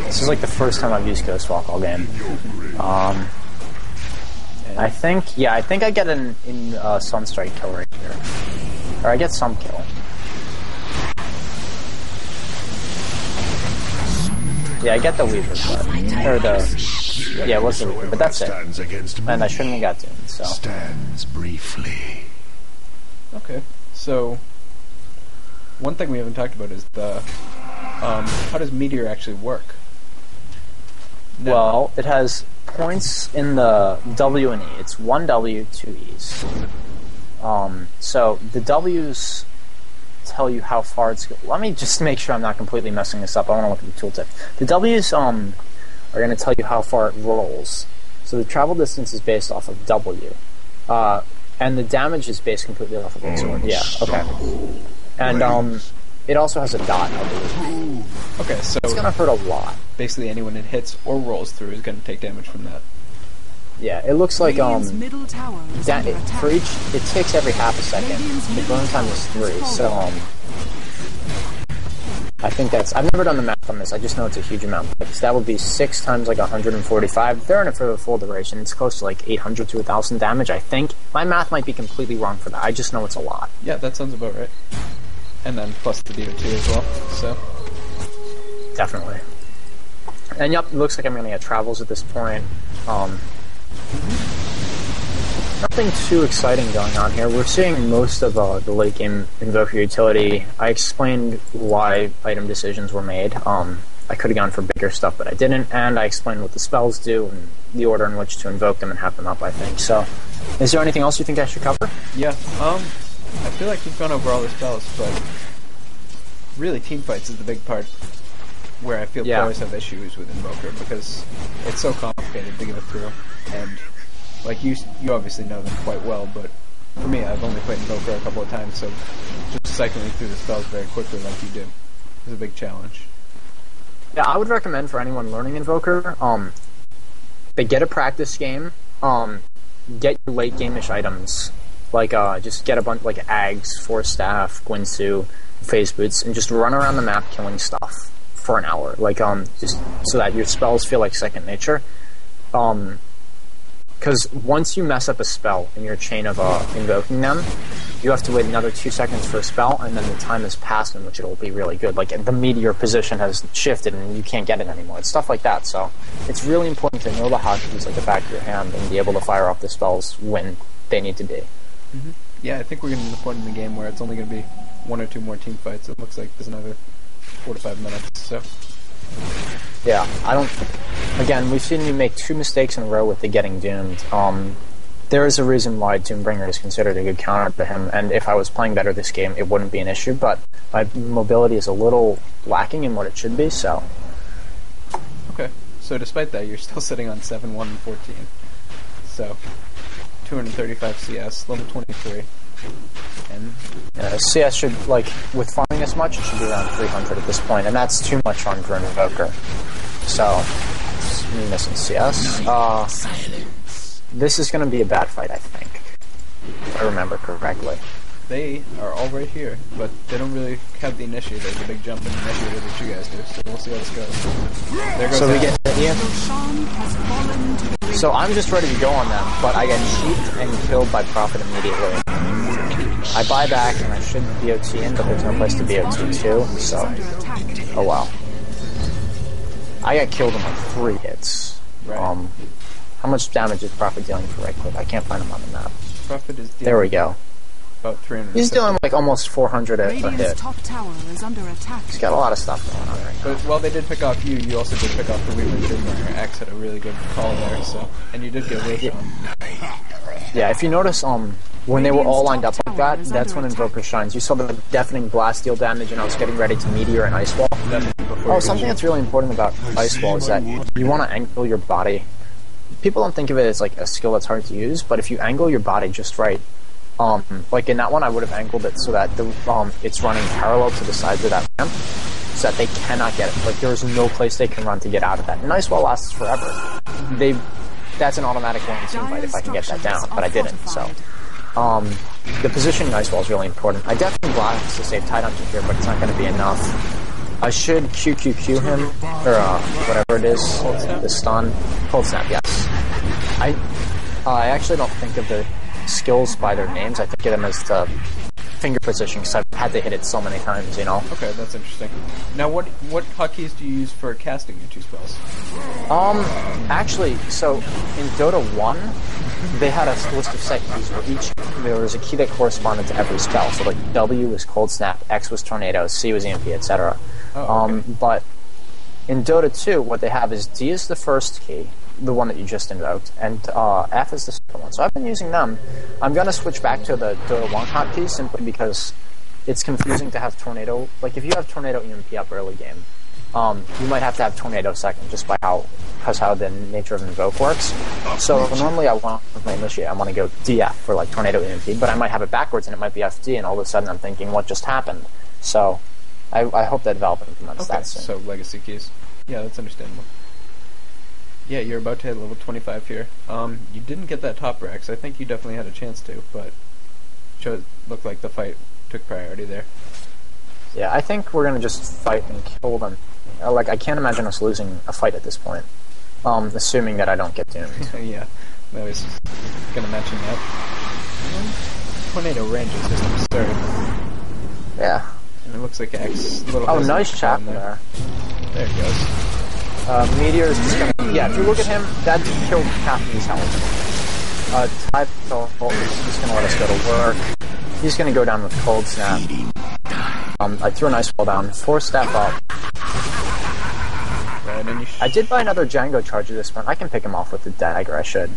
This is like the first time I've used Ghost Walk all game. Um, I think, yeah, I think I get an in uh, Sunstrike kill right here, or I get some kill. Yeah, I get the Weaver, but, or the yeah, it was the Weaver, but that's it. Stands against me. And I shouldn't have got doomed. So Stands briefly. Okay, so one thing we haven't talked about is the um, how does Meteor actually work? Now- well, it has points in the W and E. It's one W, two E's. Um, so the W's tell you how far it's. Let me just make sure I'm not completely messing this up. I want to look at the tooltip. The W's um are going to tell you how far it rolls. So the travel distance is based off of W, uh, and the damage is based completely off of Exort. Yeah. Okay. And um, it also has a dot. I believe. okay, so It's going to hurt a lot. basically anyone it hits or rolls through is going to take damage from that. Yeah. It looks like um. middle tower is Da- under it, for each, it takes every half a second. The burn time is three, so um, I think that's. I've never done the math on this. I just know it's a huge amount. Because that would be six times like 145. They're in it for the full duration, it's close to like 800 to 1,000 damage. I think my math might be completely wrong for that. I just know it's a lot. Yeah, that sounds about right. And then plus the DO2 as well. So Definitely. And yep, it looks like I'm gonna get travels at this point. Um, nothing too exciting going on here. We're seeing most of uh, the late game invoker utility. I explained why item decisions were made. Um, I could have gone for bigger stuff, but I didn't, and I explained what the spells do and the order in which to invoke them and have them up. I think so. Is there anything else you think I should cover? yeah, um, I feel like you've gone over all the spells, but really team fights is the big part where I feel Yeah. players have issues with Invoker because it's so complicated to get through, and like you, you obviously know them quite well, but for me, I've only played Invoker a couple of times, so just cycling through the spells very quickly like you do is a big challenge. Yeah, I would recommend for anyone learning Invoker, um, they get a practice game, um, get your late game-ish items, like uh, just get a bunch like Ags, Force Staff, Guinsoo, Phase Boots, and just run around the map killing stuff for an hour, like um, just so that your spells feel like second nature. Um, because once you mess up a spell in your chain of uh, invoking them, you have to wait another two seconds for a spell, and then the time has passed in which it'll be really good. Like the meteor position has shifted, and you can't get it anymore. It's stuff like that. So it's really important to know the hotkeys like the back of your hand and be able to fire off the spells when they need to be. Yeah, I think we're getting to the point in the game where it's only going to be one or two more team fights. It looks like there's another four to five minutes. So Yeah, I don't. Again, we've seen you make two mistakes in a row with the getting doomed. Um, there is a reason why Doombringer is considered a good counter to him, and if I was playing better this game, it wouldn't be an issue. But my mobility is a little lacking in what it should be. So Okay, So despite that, you're still sitting on 7, 1, and 14. So, 235 CS, level 23. And CS should, like, with farming this much, it should be around 300 at this point, and that's too much on for an Invoker. So, missing CS. Uh, this is going to be a bad fight, I think. If I remember correctly. they are all right here, but they don't really have the initiative, the big jump in initiative that you guys do. So we'll see how this goes. There goes So we get Ian. Roshan has fallen to the So I'm just ready to go on them, but I get sheeped and killed by Prophet immediately. I buy back and I should BOT in, but there's no place to BOT too, so. Oh wow. I got killed in like three hits. Right. Um, how much damage is Prophet dealing for right click? I can't find him on the map. Prophet is dealing. There we go. about 300. He's doing like almost 400 a, a Radiant's hit. top tower is under attack. He's got a lot of stuff going on right now. But while they did pick off you, you also did pick off the Weaver Dreambringer. X had a really good call there, so and you did get away Roshan. Yeah, if you notice, um, when they were all lined up like that, that's when Invoker shines. You saw the deafening blast deal damage, and I was getting ready to meteor and ice wall. Oh, something that's really important about ice wall is that you want to angle your body. People don't think of it as like a skill that's hard to use, but if you angle your body just right, um, like in that one, I would have angled it so that the um, it's running parallel to the sides of that ramp, so that they cannot get it. Like there is no place they can run to get out of that. And ice wall lasts forever. They, that's an automatic one fight if I can get that down, but I didn't. So. Um, the positioning ice wall is really important. I definitely blast to save Tide Hunter here, but it's not going to be enough. I should QQQ him, or uh, whatever it is, the stun. Cold snap, yes. I, uh, I actually don't think of the skills by their names. I think of them as the finger position because I've had to hit it so many times, you know. Okay, that's interesting. Now, what what hotkeys do you use for casting your two spells? Um, actually, so in Dota 1, they had a list of set keys where each there was a key that corresponded to every spell. So like W was Cold Snap, X was Tornado, C was EMP, etc. Oh, okay. Um, but in Dota 2, what they have is D is the first key, the one that you just invoked, and uh, F is the second one. So I've been using them. I'm gonna switch back to the Dota 1 hotkey simply because it's confusing to have Tornado. Like if you have Tornado EMP up early game, um, you might have to have Tornado second just by how because how the nature of invoke works. So normally I want with my initiate I want to go DF for like Tornado EMP, but I might have it backwards and it might be FD, and all of a sudden I'm thinking what just happened. So I, I hope that Valve implements Okay, that soon. so legacy keys. Yeah, that's understandable. Yeah, you're about to hit level 25 here. Um, you didn't get that top Rex. I think you definitely had a chance to, but chose, looked like the fight took priority there. Yeah, I think we're gonna just fight and kill them. Uh, Like I can't imagine us losing a fight at this point. Um, assuming that I don't get doomed. yeah, I was gonna mention that. Um, Tornado range is just absurd, yeah. and it looks like X. Little Oh, nice chap on there. There it goes. Uh, Meteor is just gonna. Yeah, if you look at him, that killed half of his health. Uh, Tide is just gonna let us go to work. He's gonna go down with Cold Snap. Um, I threw an ice ball down, force staff up. Right, and you sh- I did buy another Django charger this one. I can pick him off with the dagger. I should.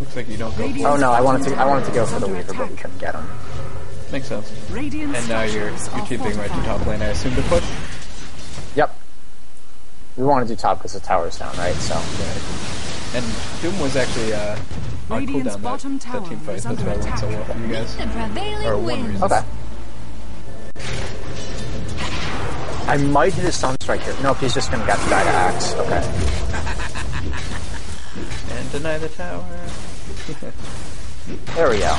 looks like you don't go. Oh no, I wanted to. I wanted to go for the Weaver, but we couldn't get him. Makes sense. Radiant And now you're you're keeping right to top lane. I assume to push. Yep. We want to do top because the tower's down, right? So. And Doom was actually uh, on Radiant's cooldown that, bottom that tower team fight. That's why under it went so well for you guys. The prevailing Or one wind. reason. Okay. I might hit a Sunstrike here. Nope, he's just gonna get the guy to axe. Okay. And deny the tower. There we go.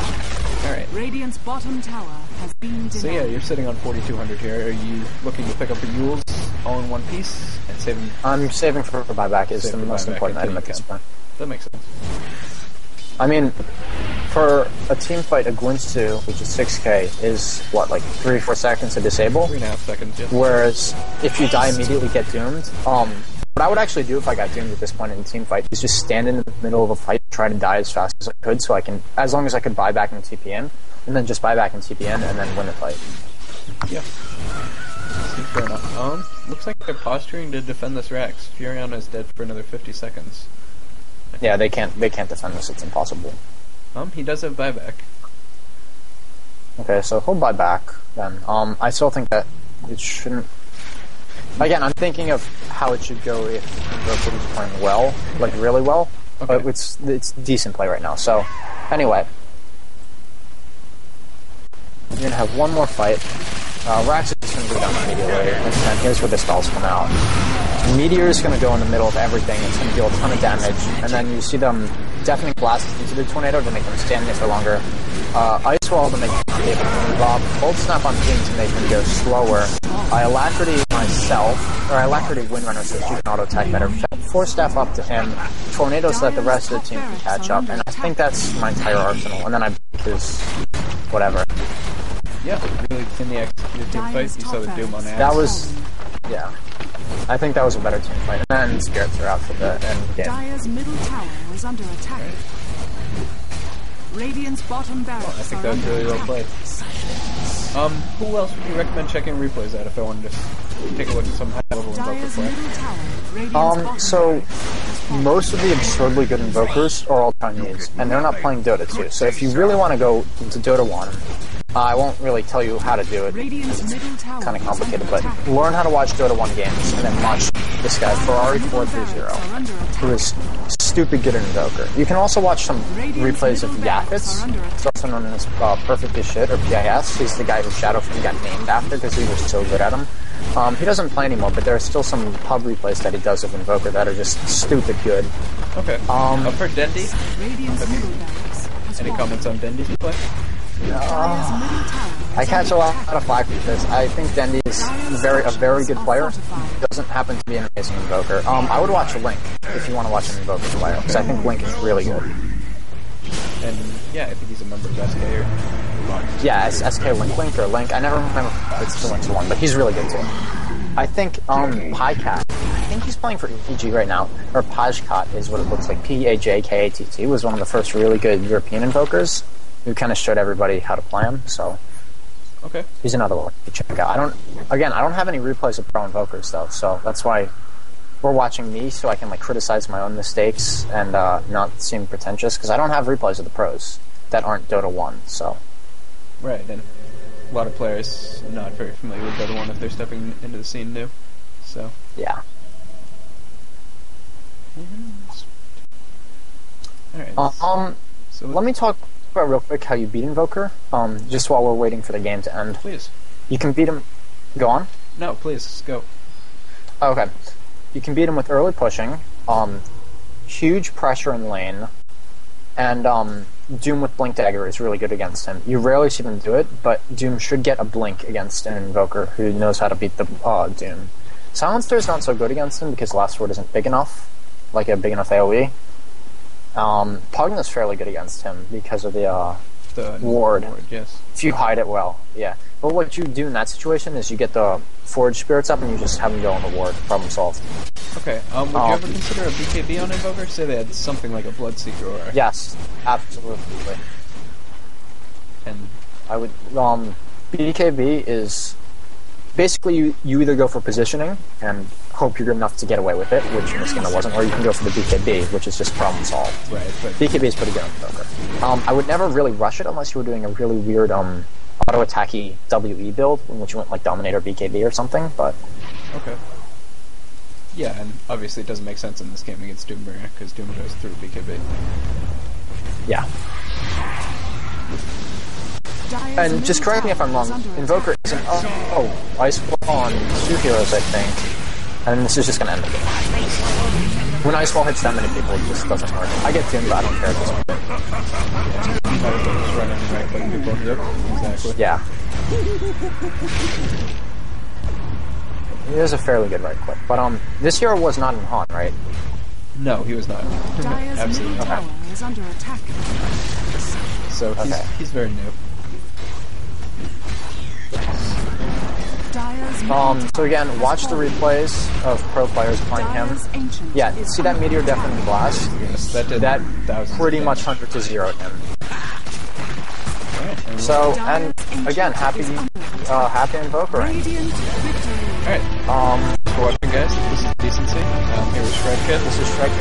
Alright. Radiant's bottom tower has been denied. So yeah, you're sitting on 4200 here. Are you looking to pick up the Euls all in one piece and save? I'm saving for for buyback is the most important item you at this point. That makes sense. I mean, for a team fight, a Guinsoo, which is 6k, is what, like 3 4 seconds to disable? Three and a half seconds, yes. Whereas if you die immediately, get doomed. Um, what I would actually do if I got doomed at this point in a team fight is just stand in the middle of a fight, try to die as fast as I could, so I can, as long as I could buy back in TPN, and then just buy back in TPN and then win the fight. Yeah. Seems fair enough. Um, looks like they're posturing to defend this Rex. Furion is dead for another 50 seconds. Yeah, they can't, they can't defend this. It's impossible. Um, he does have buyback. Okay, so he'll buy back then. Um, I still think that it shouldn't. Again, I'm thinking of how it should go if is playing well, like really well. Okay. But it's it's decent play right now. So, anyway, we're gonna have one more fight. Uh, Rax is gonna go down immediately, and then here's where the spells come out. Meteor is gonna go in the middle of everything. It's gonna deal a ton of damage, and then you see them deafening blast into the tornado to make them stand there for longer. Uh, Ice Wall to make them be able to move up. Cold Snap on King to make them go slower. I Alacrity myself, or I Alacrity Windrunner so she can auto attack better. Force Staff up to him. Tornado so that the rest of the team can catch up. And I think that's my entire arsenal. And then I his whatever. Yeah, really thinly executed team fight. You saw the Doom on ass. That was, yeah. I think that was a better team fight. And then Spirits are out for the end game. Dire's middle tower is under attack. Radiant's bottom barracks I think that was really well played. Um, who else would you recommend checking replays at if I wanted to take a look at some high level invoker Dire's play? middle tower. Radiant's Um, so barracks has fallen. most of the absurdly good invokers are all Chinese, and they're not playing Dota 2. So if you really want to go into Dota 1, uh, I won't really tell you how to do it. Radiant's middle tower Kind of complicated, but learn how to watch Dota 1 games, and then watch this guy, Ferrari Middle barracks 430, are under attack. who is stupid good at Invoker. You can also watch some replays of middle barracks YaphetS. are He's also known as uh, Perfect as Shit, or PIS. He's the guy who Shadow Fiend got named after because he was so good at him. Um, he doesn't play anymore, but there are still some pub replays that he does of Invoker that are just stupid good. Okay. Um, for Dendi, Radiant's middle barracks has any comments on Dendi's play? Dire's middle tower is I catch a lot of flack with this. I think Dendi is very a very good player. Doesn't happen to be an amazing invoker. Um, I would watch Link if you want to watch an invoker player because I think Link is really good. And yeah, I think he's a member of SK or Yeah, S- SK Link Link or Link. I never remember if it's the Link's one, but he's really good too. I think um Pajkatt. I think he's playing for EG right now, or Pajkatt is what it looks like. P A J K A T T was one of the first really good European invokers who kind of showed everybody how to play him. So Okay. He's another one to check out. I don't. Again, I don't have any replays of pro invokers though, so that's why we're watching me, so I can like criticize my own mistakes and uh, not seem pretentious because I don't have replays of the pros that aren't Dota one. So Right, and a lot of players not very familiar with Dota 1 if they're stepping into the scene new. So, yeah. alright. Um, so let me talk about real quick how you beat Invoker. Um, just while we're waiting for the game to end, Please. you can beat him. Go on. No, please, go. Okay. You can beat him with early pushing, um, huge pressure in lane, and um, Doom with Blink Dagger is really good against him. You rarely see them do it, but Doom should get a Blink against an Invoker who knows how to beat the uh, Doom. Silencer is not so good against him because Last Word isn't big enough, like a big enough AoE. Um, is fairly good against him because of the uh, The Ward. yes. if you hide it well, yeah. But what you do in that situation is you get the Forge Spirits up and you just have them go on the ward. Problem solved. Okay, um, would Um, you ever consider a BKB on Invoker? Say they had something like a Bloodseeker or... Yes, absolutely. And, I would. Um, BKB is basically you, you either go for positioning and hope you're good enough to get away with it, which in this game I wasn't, or you can go for the BKB, which is just problem solved. right, but... BKB is pretty good on Invoker. Um, I would never really rush it unless you were doing a really weird um, auto attacky WE build, in which you went like Dominator BKB or something. But Okay. Yeah, and obviously it doesn't make sense in this game against Doombringer, because Doom goes through BKB. yeah, And just correct me if I'm wrong. Invoker isn't. Oh, oh Ice Wall on two heroes, I think. And this is just gonna end the game. When Ice Wall hits that many people, it just doesn't work. I get tuned, but I don't care at this point. Might as well just run in and right click people. Yep, exactly. Yeah. It is a fairly good right click. But um, this hero was not in Han, right? No, he was not. Dire's Absolutely not. tower is under attack. So he's, Okay. he's very new. Dire's middle Um, so again, watch the replays of pro players playing him. Yeah, see that Meteor attack. Deafening Blast? Yes, that did That thousands pretty much damage. 100 to 0 him. Alright, So, and again, happy, is under attack. uh, happy Invoker. Alright, Um, thanks for watching guys. This is Decency. I'm here with Shred Kid. this is Strike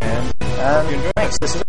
And And you enjoyed thanks. This is